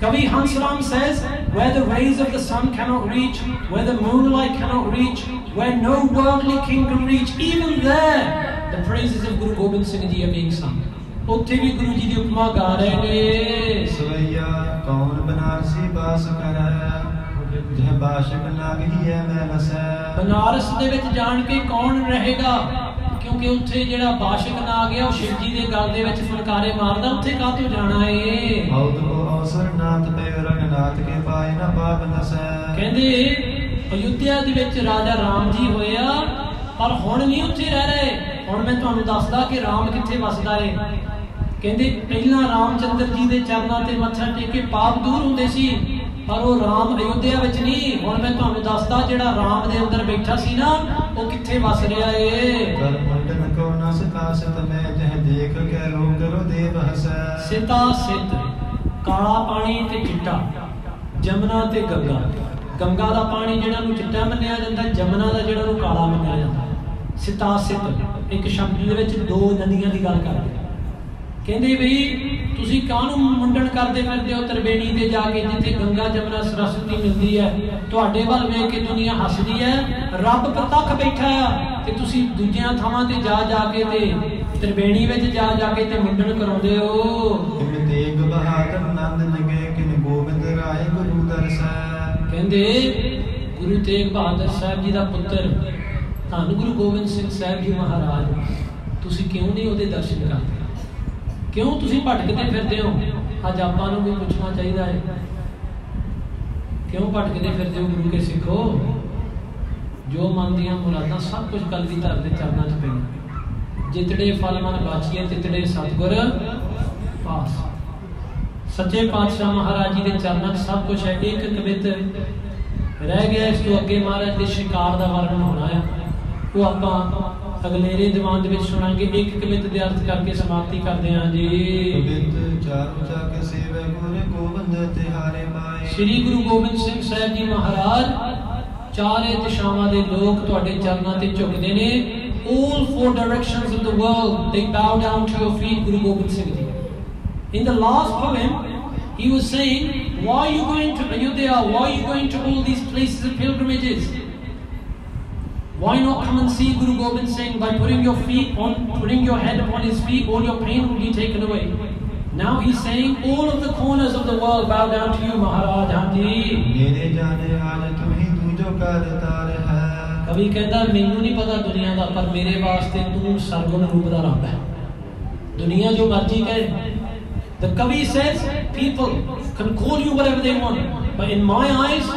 kavi Hansram says where the rays of the sun cannot reach where the moonlight cannot reach where no worldly king can reach even there the praises of Guru Gobind Singh ji are being sung ਉੱਥੇ ਵੀ ਗੁਰੂ ਜੀ ਦੀ ਉਪਮਾ ਗਾ ਰਹੇ ਨੇ। ਸਵਈਆ ਕੌਣ ਬਨਾਰਸੀ ਬਾਸ ਕਰਾਇਆ ਜਹ ਬਾਸ਼ਕ ਲਾਗੀ ਹੈ ਮੈਂ ਵਸੈ ਬਨਾਰਸ ਦੇ ਵਿੱਚ ਜਾਣ ਕੇ ਕੌਣ ਰਹੇਗਾ? ਕਿਉਂਕਿ ਉੱਥੇ ਜਿਹੜਾ ਬਾਸ਼ਕ ਨਾ ਆ ਗਿਆ ਉਹ ਸ਼ਿਵ ਜੀ ਦੇ ਗਲ ਦੇ ਵਿੱਚ ਫੁਲਕਾਰੇ ਮਾਰਦਾ ਉੱਥੇ ਕਾਹਤੋਂ ਜਾਣਾ ਏ? ਬਹੁਤ ਅਵਸਰ ਨਾਥ ਤੇ ਰਣਨਾਥ ਕੇ ਪਾਏ ਨਾ ਪਾਪ ਨਸੈ। ਕਹਿੰਦੇ ਅਯੁੱਧਿਆ ਦੇ ਵਿੱਚ ਰਾਜਾ ਰਾਮ ਜੀ ਹੋਇਆ ਪਰ ਹੁਣ ਨਹੀਂ ਉੱਥੇ ਰਹਿ ਰਹੇ। ਹੁਣ ਮੈਂ ਤੁਹਾਨੂੰ ਦੱਸਦਾ ਕਿ ਰਾਮ ਕਿੱਥੇ ਵਸਦਾ ਏ। ਕਹਿੰਦੇ ਪਹਿਲਾਂ ਰਾਮਚੰਦਰ ਜੀ ਦੇ ਚਰਨਾਂ ਤੇ ਮੱਥਾ ਟੇਕ ਕੇ ਪਾਪ ਦੂਰ ਹੁੰਦੇ ਸੀ ਪਰ ਉਹ ਰਾਮ ਅਯੁੱਧਿਆ ਵਿੱਚ ਨਹੀਂ। ਹੁਣ ਮੈਂ ਤੁਹਾਨੂੰ ਦੱਸਦਾ ਜਿਹੜਾ ਰਾਮ ਦੇ ਅੰਦਰ ਬੈਠਾ ਸੀ ਨਾ ਉਹ ਕਿੱਥੇ ਵਸ ਰਿਹਾ ਏ? ਕਰਮੰਡਨ ਕੋ ਨਸ ਕਾਸਤ ਮੈਂ ਜਹ ਦੇਖ ਕੇ ਰੋ ਕਰੋ ਦੇਵ ਹਸੈ। ਸਿਤਾ ਸਿਤ ਕਾਲਾ ਪਾਣੀ ਤੇ ਚਿੱਟਾ ਜਮਨਾ ਤੇ ਗੰਗਾ। ਗੰਗਾ ਦਾ ਪਾਣੀ ਜਿਹੜਾ ਨੂੰ ਚਿੱਟਾ ਮੰਨਿਆ ਜਾਂਦਾ ਜਮਨਾ ਦਾ ਜਿਹੜਾ ਨੂੰ ਕਾਲਾ ਮੰਨਿਆ ਜਾਂਦਾ। ਸਿਤਾ ਸਿਤ ਇੱਕ ਸ਼ਬਦ ਦੇ ਵਿੱਚ ਦੋ ਨਦੀਆਂ ਦੀ ਗੱਲ ਕਰਦੇ ਕਹਿੰਦੇ ਵੀ ਤੁਸੀਂ ਕਾਹਨੂੰ ਮੁੰਡਣ ਕਰਦੇ ਫਿਰਦੇ ਹੋ ਤਰਬੇਣੀ ਤੇ ਜਾ ਕੇ ਜਿੱਥੇ ਗੰਗਾ ਜਮਨਾ ਸਰਸਵਤੀ ਮਿਲਦੀ ਹੈ? ਤੁਹਾਡੇ ਵੱਲ ਵੇਖ ਕੇ ਦੁਨੀਆ ਹੱਸਦੀ ਹੈ। ਰੱਬ ਪ੍ਰਤੱਖ ਬੈਠਾ ਆ ਤੇ ਤੁਸੀਂ ਦੂਜਿਆਂ ਥਾਵਾਂ ਤੇ ਜਾ ਜਾ ਕੇ ਤੇ ਤਰਬੇਣੀ ਵਿੱਚ ਜਾ ਜਾ ਕੇ ਤੇ ਮੁੰਡਣ ਕਰਾਉਂਦੇ ਹੋ। ਤੇਗ ਬਹਾਦਰ ਨੰਦ ਲਗੇ ਕਿਨ ਗੋਬਿੰਦ ਰਾਏ ਗੁਰੂ ਦਰਸਾ ਕਹਿੰਦੇ ਗੁਰੂ ਤੇਗ ਬਹਾਦਰ ਸਾਹਿਬ ਜੀ ਦਾ ਪੁੱਤਰ ਧੰਨ ਗੁਰੂ ਗੋਬਿੰਦ ਸਿੰਘ ਸਾਹਿਬ ਜੀ ਮਹਾਰਾਜ ਤੁਸੀਂ ਕਿਉਂ ਨਹੀਂ ਉਹਦੇ ਦਰਸ਼ਨ ਕਰਦੇ? ਕਿਉਂ ਤੁਸੀਂ ਭਟਕਦੇ ਫਿਰਦੇ ਹੋ? ਅੱਜ ਆਪਾਂ ਨੂੰ ਵੀ ਪੁੱਛਣਾ ਚਾਹੀਦਾ ਹੈ। ਕਿਉਂ ਭਟਕਦੇ ਫਿਰਦੇ ਹੋ ਗੁਰੂ ਕੇ ਸਿੱਖੋ? ਜੋ ਮਨ ਦੀਆਂ ਮੁਰਾਦਾਂ ਸਭ ਕੁਝ ਕਲਗੀਧਰ ਦੇ ਚਰਨਾਂ 'ਚ ਪਈਆਂ ਜਿਤੜੇ ਫਲ ਮਨ ਬਾਚੀਏ ਤਿਤੜੇ ਸਤਗੁਰ ਪਾਸ। ਸੱਚੇ ਪਾਤਸ਼ਾਹ ਮਹਾਰਾਜ ਜੀ ਦੇ ਚਰਨਾਂ 'ਚ ਸਭ ਕੁਝ ਹੈ, ਇੱਕ ਕਵਿਤ ਰਹਿ ਗਿਆ ਇਸ ਤੋਂ ਅੱਗੇ ਮਹਾਰਾਜ ਦੇ ਸ਼ਿਕਾਰ ਦਾ ਵਰਣਨ ਹੋਣਾ ਹੈ। ਉਹ ਆਪਾਂ ਅਗਲੇਰੇ ਦੀਵਾਨ ਦੇ ਵਿੱਚ ਸੁਣਾਂਗੇ ਇੱਕ ਕਲਿਤ ਦੇ ਅਰਥ ਕਰਕੇ ਸਮਾਪਤੀ ਕਰਦੇ ਹਾਂ ਜੀ ਕਲਿਤ ਚਾਰੂ ਜਾ ਕੇ ਸੇਵੈ ਗੁਰੇ ਗੋਬਿੰਦ ਤੇ ਹਾਰੇ ਮਾਏ ਸ੍ਰੀ ਗੁਰੂ ਗੋਬਿੰਦ ਸਿੰਘ ਸਾਹਿਬ ਜੀ ਮਹਾਰਾਜ ਚਾਰੇ ਦਿਸ਼ਾਵਾਂ ਦੇ ਲੋਕ ਤੁਹਾਡੇ ਚਰਨਾਂ ਤੇ ਝੁਕਦੇ ਨੇ all four directions of the world they bow down to your feet guru gobind singh ji in the last poem he was saying why are you going to ayodhya why are you going to all these places of pilgrimages Why not come and see Guru Gobind Singh by putting your feet on, putting your head upon his feet, all your pain will be taken away. Now he's saying, all of the corners of the world bow down to you, Maharaj Handi. ਕਵੀ ਕਹਿੰਦਾ ਮੈਨੂੰ ਨਹੀਂ ਪਤਾ ਦੁਨੀਆ ਦਾ ਪਰ ਮੇਰੇ ਵਾਸਤੇ ਤੂੰ ਸਰਗੁਣ ਰੂਪ ਦਾ ਰੱਬ ਹੈ ਦੁਨੀਆ ਜੋ ਮਰਜ਼ੀ ਕਹੇ The Kavi says people can call you whatever they want, but in my eyes,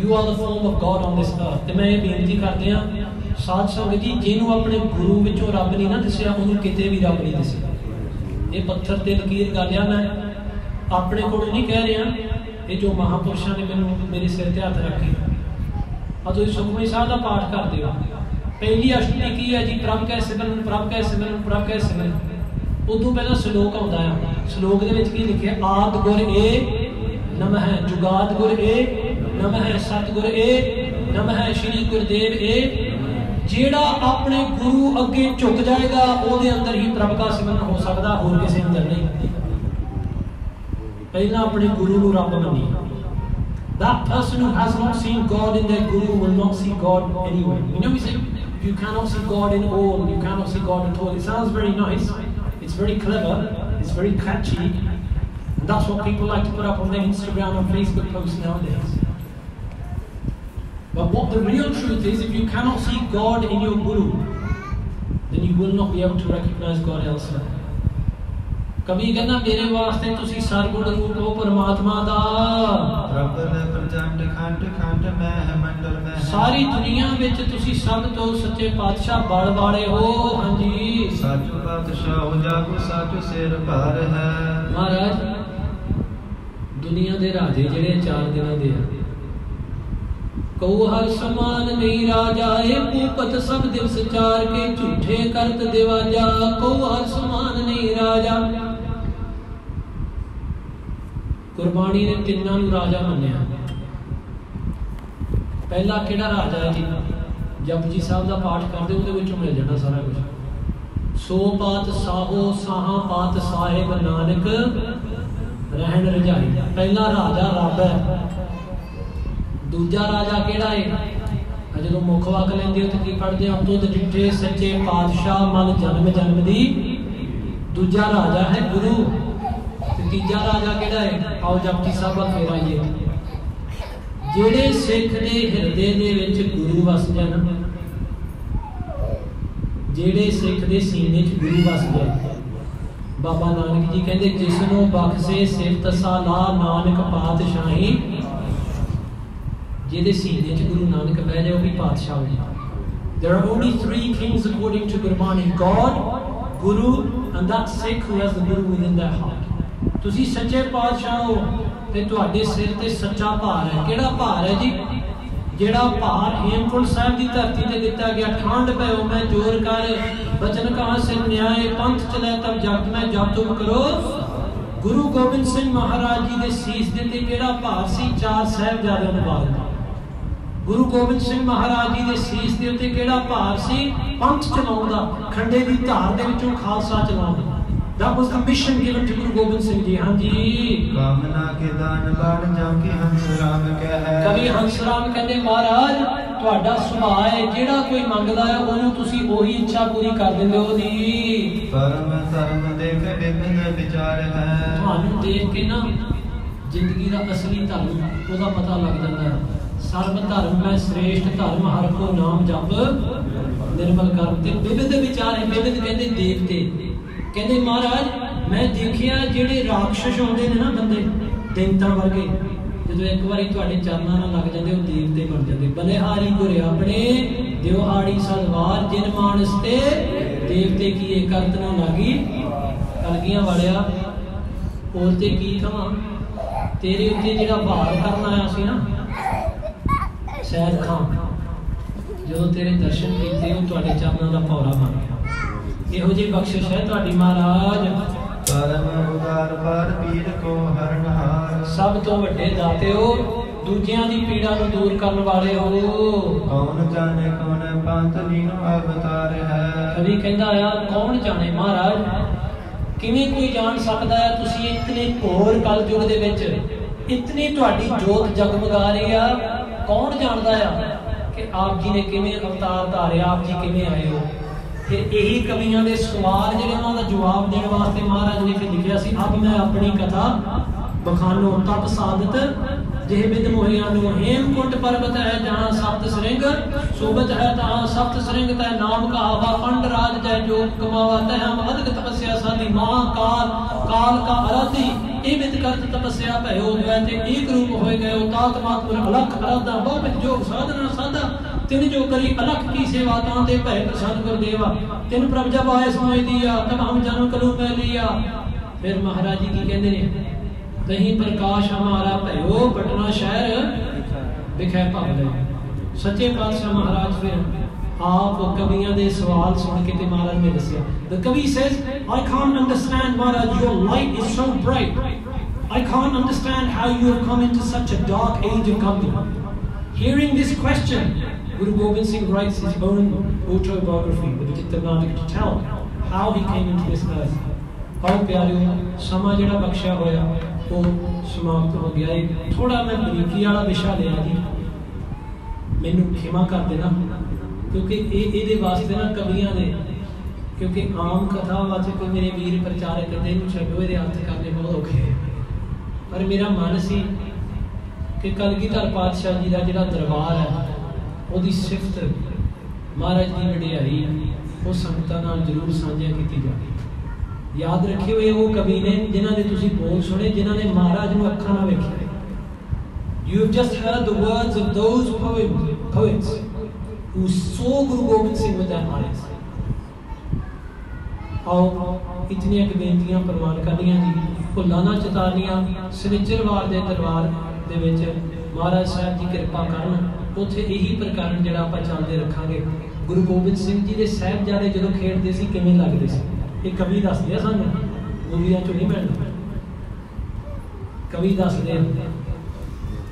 you are the form of God on this earth. ਤੇ ਮੈਂ ਇਹ ਬੇਨਤੀ ਕਰਦੇ ਹਾਂ, ਸਾਧ ਸੰਗਤ ਜੀ, ਜਿਹਨੂੰ ਆਪਣੇ ਗੁਰੂ ਵਿੱਚੋਂ ਰੱਬ ਨਹੀਂ ਨਾ ਦਿਸਿਆ, ਉਹਨੂੰ ਕਿਤੇ ਵੀ ਰੱਬ ਨਹੀਂ ਦਿਸਿਆ। ਇਹ ਪੱਥਰ ਤੇ ਲਕੀਰ ਗੱਲ ਮੈਂ ਆਪਣੇ ਕੋਲ ਨਹੀਂ ਕਹਿ ਰਿਹਾ। ਇਹ ਜੋ ਮਹਾਪੁਰਸ਼ਾਂ ਨੇ ਮੈਨੂੰ ਮੇਰੇ ਸਿਰ ਤੇ ਹੱਥ ਰੱਖੇ। ਆ ਤੁਸੀਂ ਸੁਖਮਨੀ ਸਾਹਿਬ ਦਾ ਪਾਠ ਕਰਦੇ ਹੋ। ਪਹਿਲੀ ਅਸ਼ਟਮੀ ਕੀ ਹੈ ਜੀ? ਪ੍ਰਭ ਕੈ ਸਿਮਰਨ, ਪ੍ਰਭ ਕੈ ਸਿਮਰਨ, ਪ੍ਰਭ ਕੈ ਸਿਮਰਨ। ਉਦੋਂ ਪਹਿਲਾਂ ਸ਼ਲੋਕ ਆਉਂਦਾ ਹੈ ਸ਼ਲੋਕ ਦੇ ਵਿੱਚ ਕੀ ਲਿਖਿਆ? ਆਦ ਗੁਰ ਏ ਨਮः ਜੁਗਾਦ ਗੁਰ ਏ ਨਮः ਸਤਿਗੁਰ ਏ ਨਮः ਸ਼੍ਰੀ ਗੁਰਦੇਵ ਏ ਜਿਹੜਾ ਆਪਣੇ ਗੁਰੂ ਅੱਗੇ ਝੁਕ ਜਾਏਗਾ ਉਹਦੇ ਅੰਦਰ ਹੀ ਪ੍ਰਭ ਦਾ ਸਿਮਰਨ ਹੋ ਸਕਦਾ ਹੋਰ ਕਿਸੇ ਅੰਦਰ ਨਹੀਂ ਪਹਿਲਾਂ ਆਪਣੇ ਗੁਰੂ ਨੂੰ ਰੱਬ ਮੰਨੀ That person who has not seen God in their guru will not see God anywhere. You know, we say you cannot see God in all, you cannot see God at all. It sounds very nice, it's very clever, it's very catchy, and that's what people like to put up on their Instagram and Facebook posts nowadays. But what the real truth is, if you cannot see God in your guru, then you will not be able to recognize God elsewhere. ਕਵੀ ਕਹਿੰਦਾ ਮੇਰੇ ਵਾਸਤੇ ਤੁਸੀਂ ਸਰਗੁਣ ਰੂਪ ਹੋ ਪਰਮਾਤਮਾ ਦਾ ਪ੍ਰਬਲ ਪ੍ਰਚੰਡ ਖੰਡ ਖੰਡ ਮਹਿ ਮੰਡਲ ਮਹਿ ਸਾਰੀ ਦੁਨੀਆ ਵਿੱਚ ਤੁਸੀਂ ਸਭ ਤੋਂ ਸੱਚੇ ਪਾਤਸ਼ਾਹ ਬਲ ਵਾਲੇ ਹੋ ਹਾਂਜੀ ਸਾਚੋ ਬਾਦਸ਼ਾਹ ਹੋ ਜਾਗੋ ਸਾਚੋ ਸਿਰ ਭਾਰ ਹੈ ਮਹਾਰਾਜ ਦੁਨੀਆ ਦੇ ਰਾਜੇ ਜਿਹੜੇ ਚਾਰ ਦਿਨਾਂ ਦੇ ਆ ਕਉ ਹਰ ਸਮਾਨ ਨਹੀਂ ਰਾਜਾ ਭੂਪਤ ਸਭ ਦਿਵਸ ਚਾਰ ਕੇ ਝੂਠੇ ਕਰਤ ਦਿਵਾਜਾ ਕਉ ਹਰ ਸਮਾਨ ਨਹੀਂ ਰਾਜਾ। ਕੁਰਬਾਨੀ ਨੇ ਤਿੰਨਾਂ ਨੂੰ ਰਾਜਾ ਮੰਨਿਆ। ਪਹਿਲਾ ਕਿਹੜਾ ਰਾਜਾ ਹੈ ਜੀ? ਜਪਜੀ ਸਾਹਿਬ ਦਾ ਪਾਠ ਕਰਦੇ, ਉਹਦੇ ਵਿੱਚੋਂ ਮਿਲ ਜਾਣਾ ਸਾਰਾ ਕੁਝ ਸੋ ਪਾਤ ਸਾਹੋ, ਸਾਹਾ ਪਾਤ ਸਾਹਿਬ ਨਾਨਕ, ਰਹਿਣ ਰਜਾਈ। ਪਹਿਲਾ ਰਾਜਾ ਰੱਬ ਹੈ। ਦੂਜਾ ਰਾਜਾ ਕਿਹੜਾ ਹੈ ਜਦੋਂ ਮੁੱਖ ਵਾਕ ਲੈਂਦੇ ਹੋ ਤੇ ਕੀ ਪੜਦੇ ਹੋ? ਤੁਧ ਜਿੱਠੇ ਸੱਚੇ ਪਾਤਸ਼ਾਹ ਮਨ ਜਨਮ ਜਨਮ ਦੀ। ਦੂਜਾ ਰਾਜਾ ਹੈ ਗੁਰੂ। ਤੇ ਤੀਜਾ ਰਾਜਾ ਕਿਹੜਾ ਹੈ ਆਓ ਜਪਜੀ ਸਾਹਿਬ ਫੇਰ ਆਈਏ। ਜਿਹੜੇ ਸਿੱਖ ਦੇ ਹਿਰਦੇ ਦੇ ਵਿੱਚ ਗੁਰੂ ਵਸ ਜਾਣ, ਜਿਹੜੇ ਸਿੱਖ ਦੇ ਸੀਨੇ 'ਚ ਗੁਰੂ ਵਸ ਜਾਏ ਬਾਬਾ ਨਾਨਕ ਜੀ ਕਹਿੰਦੇ ਜਿਸ ਨੂੰ ਬਖਸ਼ੇ ਸਿਫਤ ਸਾਲਾ ਨਾਨਕ ਪਾਤਸ਼ਾਹੀ ਜਿਹਦੇ ਸੀਨੇ 'ਚ ਗੁਰੂ ਨਾਨਕ ਬਹਿ ਜਾਏ ਵੀ ਪਾਤਸ਼ਾਹ ਹੋ ਜਾਏ There are only three kings according to Gurbani God, Guru, and that Sikh who has the Guru within their heart. ਤੁਸੀਂ ਸੱਚੇ ਪਾਤਸ਼ਾਹ ਹੋ ਤੇ ਤੁਹਾਡੇ ਸਿਰ ਤੇ ਸੱਚਾ ਭਾਰ ਹੈ। ਕਿਹੜਾ ਭਾਰ ਹੈ ਜੀ? ਜਿਹੜਾ ਭਾਰ ਹੇਮਕੁੰਟ ਸਾਹਿਬ ਦੀ ਧਰਤੀ ਤੇ ਦਿੱਤਾ ਗਿਆ। ਠੰਡ ਪਇਓ ਮੈਂ ਜੋਰ ਕਰ ਬਚਨ ਕਹਾ ਸੇ ਨਿਆਏ ਪੰਥ ਚਲੇ ਤਬ ਜਗ ਮੈਂ ਜਬ ਤੁਮ ਕਰੋ। ਗੁਰੂ ਗੋਬਿੰਦ ਸਿੰਘ ਮਹਾਰਾਜ ਜੀ ਦੇ ਸੀਸ ਦੇ ਤੇ ਕਿਹੜਾ ਭਾਰ ਸੀ? ਚਾਰ ਸਾਹਿਬਜ਼ਾਦਿਆਂ ਨੂੰ ਬਾਅਦ ਗੁਰੂ ਗੋਬਿੰਦ ਸਿੰਘ ਮਹਾਰਾਜ ਜੀ ਦੇ ਸੀਸ ਦੇ ਉੱਤੇ ਕਿਹੜਾ ਭਾਰ ਸੀ? ਪੰਥ ਚਲਾਉਣ ਦਾ ਖੰਡੇ ਦੀ ਧਾਰ ਦੇ ਵਿੱਚੋਂ ਖਾਲਸਾ ਚਲਾਉਣ ਦਾ That was the mission given to Guru Gobind Singh Ji. ਹਾਂਜੀ। ਕਾਮਨਾ ਕੇ ਦਾਨ ਬਾਣ ਜਾਂ ਕੀ ਹੰਸ ਰਾਮ ਕਹੈ। ਕਵੀ ਹੰਸਰਾਮ ਕਹਿੰਦੇ ਮਹਾਰਾਜ ਤੁਹਾਡਾ ਸੁਭਾਅ ਹੈ ਜਿਹੜਾ ਕੋਈ ਮੰਗਦਾ ਹੈ ਉਹਨੂੰ ਤੁਸੀਂ ਉਹੀ ਇੱਛਾ ਪੂਰੀ ਕਰ ਦਿੰਦੇ ਹੋ ਉਹਦੀ ਪਰਮ ਧਰਮ ਦੇਖ ਬਿਗਨ ਵਿਚਾਰ ਹੈ। ਤੁਹਾਨੂੰ ਦੇਖ ਕੇ ਨਾ ਜ਼ਿੰਦਗੀ ਦਾ ਅਸਲੀ ਧਰਮ ਉਹਦਾ ਪਤਾ ਲੱਗ ਜਾਂਦਾ ਹੈ। ਸਰਬ ਧਰਮ ਮੈਂ ਸ੍ਰੇਸ਼ਟ ਧਰਮ, ਹਰ ਕੋ ਨਾਮ ਜਪ। ਨਿਰਮਲ ਕਰਮ ਤੇ ਵਿਵਿਧ ਵਿਚਾਰ ਹੈ ਵਿਵਿਧ ਕਹਿੰਦੇ ਦੇਵਤੇ। ਕਹਿੰਦੇ ਮਹਾਰਾਜ, ਮੈਂ ਦੇਖਿਆ ਜਿਹੜੇ ਰਾਖਸ਼ ਹੁੰਦੇ ਨੇ ਨਾ ਬੰਦੇ, ਦੇਵਤਾ ਵਰਗੇ, ਜਦੋਂ ਇੱਕ ਵਾਰੀ ਤੁਹਾਡੇ ਚਰਨਾਂ ਨਾਲ ਲੱਗ ਜਾਂਦੇ, ਉਹ ਦੇਵਤੇ ਬਣ ਜਾਂਦੇ। ਬਲਿਹਾਰੀ ਗੁਰ ਆਪਣੇ ਦਿਵਹਾੜੀ ਸਦਵਾਰ ਜਿਨ ਮਾਨਸ ਤੇ, ਦੇਵਤੇ ਕੀ ਇਹ ਨਾ ਲਾਗੀ? ਕਲਗੀਆਂ ਵਾਲਿਆ ਹੋਰ ਤੇ ਕੀ ਕਹਾਂ ਤੇਰੇ ਉੱਤੇ ਜਿਹੜਾ ਭਾਰ ਕਰਨ ਆਇਆ ਸੀ ਨਾ ਸੈਦ ਖਾਨ ਜਦੋਂ ਤੇਰੇ ਦਰਸ਼ਨ ਕੀਤੇ ਉਹ ਤੁਹਾਡੇ ਚਰਨਾਂ ਦਾ ਭੌਰਾ ਬਣ ਗਿਆ। ਇਹੋ ਜਿਹੀ ਬਖਸ਼ਿਸ਼ ਹੈ ਤੁਹਾਡੀ ਮਹਾਰਾਜ। ਪਰਮ ਉਦਾਰ ਪਰ ਪੀਰ ਕੋ ਹਰਨਹਾਰ ਸਭ ਤੋਂ ਵੱਡੇ ਦਾਤੇ ਹੋ ਦੂਜਿਆਂ ਦੀ ਪੀੜਾ ਨੂੰ ਦੂਰ ਕਰਨ ਵਾਲੇ ਹੋ। ਕੌਣ ਜਾਣੇ ਕੌਣ ਪੰਥ ਲੀਨੋ ਅਵਤਾਰ ਹੈ। ਕਵੀ ਕਹਿੰਦਾ ਆ ਕੌਣ ਜਾਣੇ ਮਹਾਰਾਜ? ਕਿਵੇਂ ਕੋਈ ਜਾਣ ਸਕਦਾ ਹੈ ਤੁਸੀਂ ਇਤਨੇ ਘੋਰ ਕਲਯੁਗ ਦੇ ਵਿੱਚ? ਇਤਨੀ ਤੁਹਾਡੀ ਜੋਤ ਜਗਮਗਾ ਰਹੀ ਆ। ਕੌਣ ਜਾਣਦਾ ਆ ਕਿ ਆਪ ਜੀ ਨੇ ਕਿਵੇਂ ਅਵਤਾਰ ਧਾਰਿਆ, ਆਪ ਜੀ ਕਿਵੇਂ ਆਏ ਹੋ? ਫਿਰ ਇਹੀ ਕਵੀਆਂ ਦੇ ਸਵਾਲ ਜਿਹੜੇ ਉਹਨਾਂ ਦਾ ਜਵਾਬ ਦੇਣ ਵਾਸਤੇ ਮਹਾਰਾਜ ਨੇ ਫਿਰ ਲਿਖਿਆ ਸੀ ਅਬ ਮੈਂ ਆਪਣੀ ਕਥਾ ਬਖਾਨੋ ਤਪ ਸਾਧਤ, ਜਿਹ ਬਿਦ ਮੋਹਿਆਂ ਨੂੰ ਹੇਮਕੁੰਟ ਪਰਬਤ ਹੈ ਜਹਾਂ ਸਪਤ ਸ੍ਰਿੰਗ ਸੋਬਤ ਹੈ ਤਹਾਂ ਸਪਤ ਸ੍ਰਿੰਗ ਤੈ ਨਾਮ ਕਹਾਵਾ, ਪੰਡ ਰਾਜ ਜੈ ਜੋ ਕਮਾਵਾ ਤੈ ਹਮ ਅਦਕ ਤਪਸਿਆ ਸਾਦੀ ਮਹਾ ਕਾਲ ਕਾ ਅਰਾਧੀ ਇਹ ਬਿਦ ਕਰਤ ਤਪਸਿਆ ਭਇਓ ਹੋਇ ਤੇ ਏਕ ਰੂਪ ਹੋਏ ਗਏ ਤਾਤ ਮਾਤੁਰ ਅਲਖ ਅਰਾਧਾ ਬਹੁ ਜੋਗ ਸਾਧਨਾ ਸਾਧਾ, ਤਿਨ ਜੋ ਕਰੀ, ਅਲਖ ਕੀ ਸੇਵਾ ਤਾਂ ਤੇ ਭੈ ਪ੍ਰਸੰਨ ਗੁਰ ਦੇਵਾ ਤਿਨ ਪ੍ਰਭ ਜਬ ਆਏ ਸਮਝ ਦੀਆ, ਤਬ ਹਮ ਜਨਮ ਕਲੂ ਪੈ ਲਿਆ। ਫਿਰ ਮਹਾਰਾਜ ਜੀ ਕੀ ਕਹਿੰਦੇ ਨੇ? ਤਹੀਂ ਪ੍ਰਕਾਸ਼ ਹਮਾਰਾ ਭਇਓ ਪਟਨਾ ਸ਼ਹਿਰ ਵਿਖੇ ਭਵ ਸੱਚੇ ਪਾਤਸ਼ਾਹ ਮਹਾਰਾਜ ਫਿਰ ਆਪ ਕਵੀਆਂ ਦੇ ਸਵਾਲ ਸੁਣ ਕੇ ਤੇ ਮਹਾਰਾਜ ਨੇ ਦੱਸਿਆ the kavi says I can't understand Maharaj your light is so bright I can't understand how you have come into such a dark age of Gandhi. Hearing this question, Guru Gobind Singh writes his own autobiography, the Vichitrananda, to tell how he came into this earth. ਆਓ ਪਿਆਰਿਓ ਸਮਾਂ ਜਿਹੜਾ ਬਖਸ਼ਿਆ ਹੋਇਆ ਉਹ ਸਮਾਪਤ ਹੋ ਗਿਆ ਹੈ ਥੋੜਾ ਮੈਂ ਬਰੀਕੀ ਵਾਲਾ ਵਿਸ਼ਾ ਲਿਆ ਜੀ ਮੈਨੂੰ ਖਿਮਾ ਕਰ ਦੇਣਾ ਕਿਉਂਕਿ ਇਹ ਇਹਦੇ ਵਾਸਤੇ ਨਾ ਕਵੀਆਂ ਦੇ ਕਿਉਂਕਿ ਆਮ ਕਥਾਵਾਚਕ ਮੇਰੇ ਵੀਰ ਪ੍ਰਚਾਰਕ ਕਹਿੰਦੇ ਇਹਨੂੰ ਛੱਡੋ ਇਹਦੇ ਅਰਥ ਕਰਨੇ ਬਹੁਤ ਔਖੇ ਪਰ ਮੇਰਾ ਮਨ ਸੀ ਕਿ ਕਲਗੀਧਰ ਪਾਤਸ਼ਾਹ ਜੀ ਦਾ ਜਿਹੜਾ ਦਰਬਾਰ ਹੈ ਉਹਦੀ ਸਿਫਤ ਮਹਾਰਾਜ ਦੀ ਵਡਿਆਈ ਉਹ ਸੰਗਤਾਂ ਨਾਲ ਜ਼ਰੂਰ ਸਾਂਝਾ ਕੀਤੀ ਜਾਵੇ। ਯਾਦ ਰੱਖਿਓ ਇਹ ਉਹ ਕਵੀ ਨੇ ਜਿਨ੍ਹਾਂ ਦੇ ਤੁਸੀਂ ਬੋਲ ਸੁਣੇ ਜਿਨ੍ਹਾਂ ਨੇ ਮਹਾਰਾਜ ਨੂੰ ਅੱਖਾਂ ਨਾਲ ਵੇਖਿਆ You have just heard the words of those poems, who saw Guru Gobind Singh with their eyes. ਆਓ ਇਤਨੀਆਂ ਕਿ ਬੇਨਤੀਆਂ ਪ੍ਰਵਾਨ ਕਰਨੀਆਂ ਜੀ ਭੁੱਲਾਂ ਨਾ ਸਨਿਚਰਵਾਰ ਦੇ ਦਰਬਾਰ ਦੇ ਵਿੱਚ ਮਹਾਰਾਜ ਸਾਹਿਬ ਦੀ ਕਿਰਪਾ ਕਰਨ ਉੱਥੇ ਇਹੀ ਪ੍ਰਕਰਨ ਜਿਹੜਾ ਆਪਾਂ ਚੱਲਦੇ ਰੱਖਾਂਗੇ ਗੁਰੂ ਗੋਬਿੰਦ ਸਿੰਘ ਜੀ ਦੇ ਸਾਹਿਬਜ਼ਾਦੇ ਜਦੋਂ ਖੇਡਦੇ ਸੀ ਕਿਵੇਂ ਲੱਗਦੇ ਸੀ ਇਹ ਕਵੀ ਦੱਸਦੇ ਆ ਸਾਨੂੰ ਮੂਵੀਆਂ ਚੋਂ ਨਹੀਂ ਮਿਲਦਾ ਕਵੀ ਦੱਸਦੇ ਆ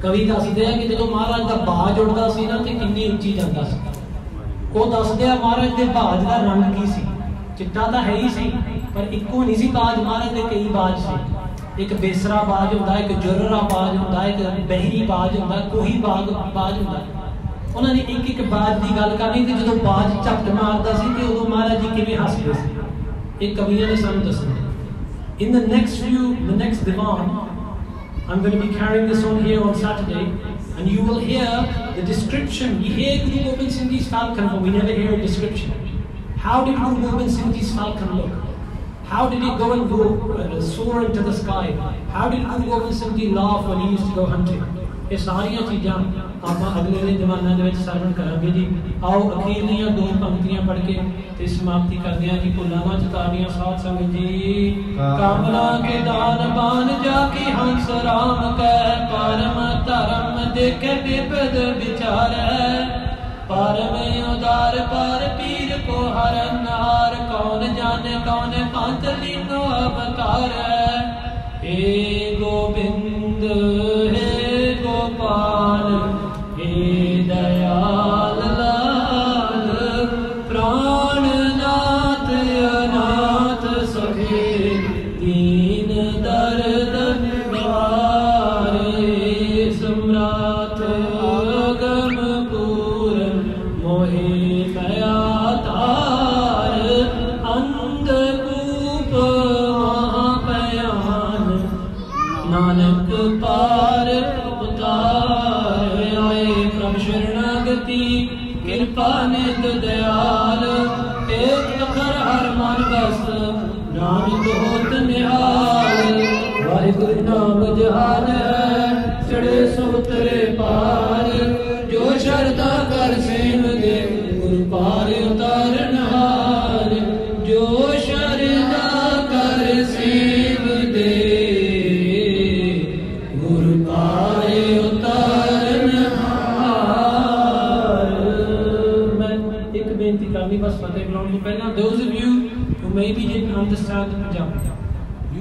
ਕਵੀ ਦੱਸਦੇ ਆ ਕਿ ਜਦੋਂ ਮਹਾਰਾਜ ਦਾ ਬਾਜ ਉੱਡਦਾ ਸੀ ਨਾ ਤੇ ਕਿੰਨੀ ਉੱਚੀ ਜਾਂਦਾ ਸੀ। ਉਹ ਦੱਸਦੇ ਆ ਮਹਾਰਾਜ ਦੇ ਬਾਜ ਦਾ ਰੰਗ ਕੀ ਸੀ? ਚਿੱਟਾ ਤਾਂ ਹੈ ਹੀ ਸੀ, ਪਰ ਇੱਕੋ ਨਹੀਂ ਸੀ ਬਾਜ, ਮਹਾਰਾਜ ਦੇ ਕਈ ਬਾਜ ਸੀ। ਇੱਕ ਬੇਸਰਾ ਬਾਜ ਹੁੰਦਾ, ਇੱਕ ਜੁਰਰਾ ਬਾਜ ਹੁੰਦਾ, ਇੱਕ ਬਹਿਰੀ ਬਾਜ ਹੁੰਦਾ ਕੋਈ ਬਾਗ, ਬਾਜ ਹੁੰਦਾ। ਉਹਨਾਂ ਨੇ ਇੱਕ ਇੱਕ ਬਾਜ ਦੀ ਗੱਲ ਕਰਨੀ ਤੇ ਜਦੋਂ ਬਾਜ ਝਪਟ ਮਾਰਦਾ ਸੀ ਤੇ ਉਦੋਂ ਮਹਾਰਾਜ ਜੀ ਕਿਵੇਂ ਹੱਸਦੇ ਸੀ। ਇਹ ਕਵੀਆਂ ਨੇ ਸਾਨੂੰ ਦੱਸਿਆ in the next few, the next divan I'm going to be carrying this on here on Saturday, and you will hear the description. We hear Guru Gobind Singh falcon, but we never hear a description. How did Guru Gobind Singh falcon look? How did he go and go, uh, soar into the sky? How did Guru Gobind Singh laugh when he used to go hunting? ये सारी चीज़ें ਆਪਾਂ ਅਗਲੇ ਦੇ ਜ਼ਮਾਨਿਆਂ ਦੇ ਵਿੱਚ ਸਰਵਣ ਕਰਾਂਗੇ ਜੀ। ਆਓ ਅਖੀਰਲੀਆਂ ਦੋ ਪੰਕਤੀਆਂ ਪੜ੍ਹ ਕੇ ਤੇ ਸਮਾਪਤੀ ਕਰਦੇ ਹਾਂ ਜੀ। ਭੁੱਲਾਂ ਨਾ ਸਾਧ ਸੰਗਤ ਜੀ। ਕਾਮਨਾ ਕੇ ਦਾਨ ਬਾਨ ਜਾ ਕੇ ਹੰਸ ਰਾਮ ਕੈ, ਪਰਮ ਧਰਮ ਦੇਖੇ ਬਿਪਦ ਵਿਚਾਰੈ। ਪਰਮ ਉਦਾਰ ਪਰ ਪੀਰ ਕੋ ਹਰਨ ਹਾਰ ਕੌਣ ਜਾਣੇ, ਕੌਣ ਪੰਤ ਲੀਨੋ ਅਵਤਾਰ। ਏ ਗੋਬਿੰਦ ਏ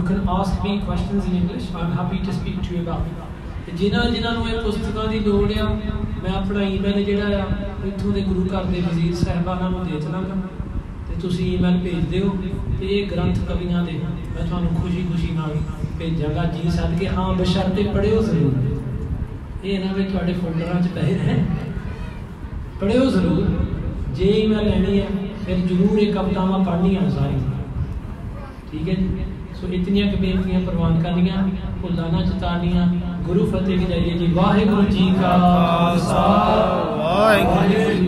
can ask me questions in English. I'm happy to speak to you about it. ਜਿਨ੍ਹਾਂ ਜਿਨ੍ਹਾਂ ਨੂੰ ਇਹ ਪੁਸਤਕਾਂ ਦੀ ਲੋੜ ਆ, ਮੈਂ ਆਪਣਾ ਈਮੇਲ ਜਿਹੜਾ ਆ, ਇੱਥੋਂ ਦੇ ਗੁਰੂ ਘਰ ਦੇ ਵਜ਼ੀਰ ਸਾਹਿਬਾਨਾਂ ਨੂੰ ਦੇ ਚਲਾਂਗਾ। ਤੇ ਤੁਸੀਂ ਈਮੇਲ ਭੇਜ ਦਿਓ ਤੇ ਇਹ ਗ੍ਰੰਥ ਕਵੀਆਂ ਦੇ ਮੈਂ ਤੁਹਾਨੂੰ ਖੁਸ਼ੀ-ਖੁਸ਼ੀ ਨਾਲ ਭੇਜਾਂਗਾ। ਜੀ ਸੱਦ ਕੇ ਹਾਂ, ਬਸ਼ਰਤੇ ਪੜਿਓ ਜ਼ਰੂਰ। ਇਹ ਨਾ ਵੀ ਤੁਹਾਡੇ ਫੋਲਡਰਾਂ 'ਚ ਪਏ ਰਹਿਣ। ਪੜਿਓ ਜ਼ਰੂਰ। ਜੇ ਈਮੇਲ ਲੈਣੀ ਹੈ ਫਿਰ ਜ਼ਰੂਰ ਇਹ ਕਵਿਤਾਵਾਂ ਪੜ੍ਹਨੀਆਂ ਸਾਰੀਆਂ। ਠੀਕ ਹੈ ਜੀ? ਸੋ ਇਤਨੀਆਂ ਕੁ ਬੇਨਤੀਆਂ ਪ੍ਰਵਾਨ ਕਰਨੀਆਂ ਭੁੱਲਾਂ ਨਾ ਜਤਾਨੀਆਂ, ਗੁਰੂ ਫਤਿਹ ਕੀ ਜਾਈਏ ਜੀ। ਵਾਹਿਗੁਰੂ ਜੀ ਕਾ ਖਾਲਸਾ। ਵਾਹਿਗੁਰੂ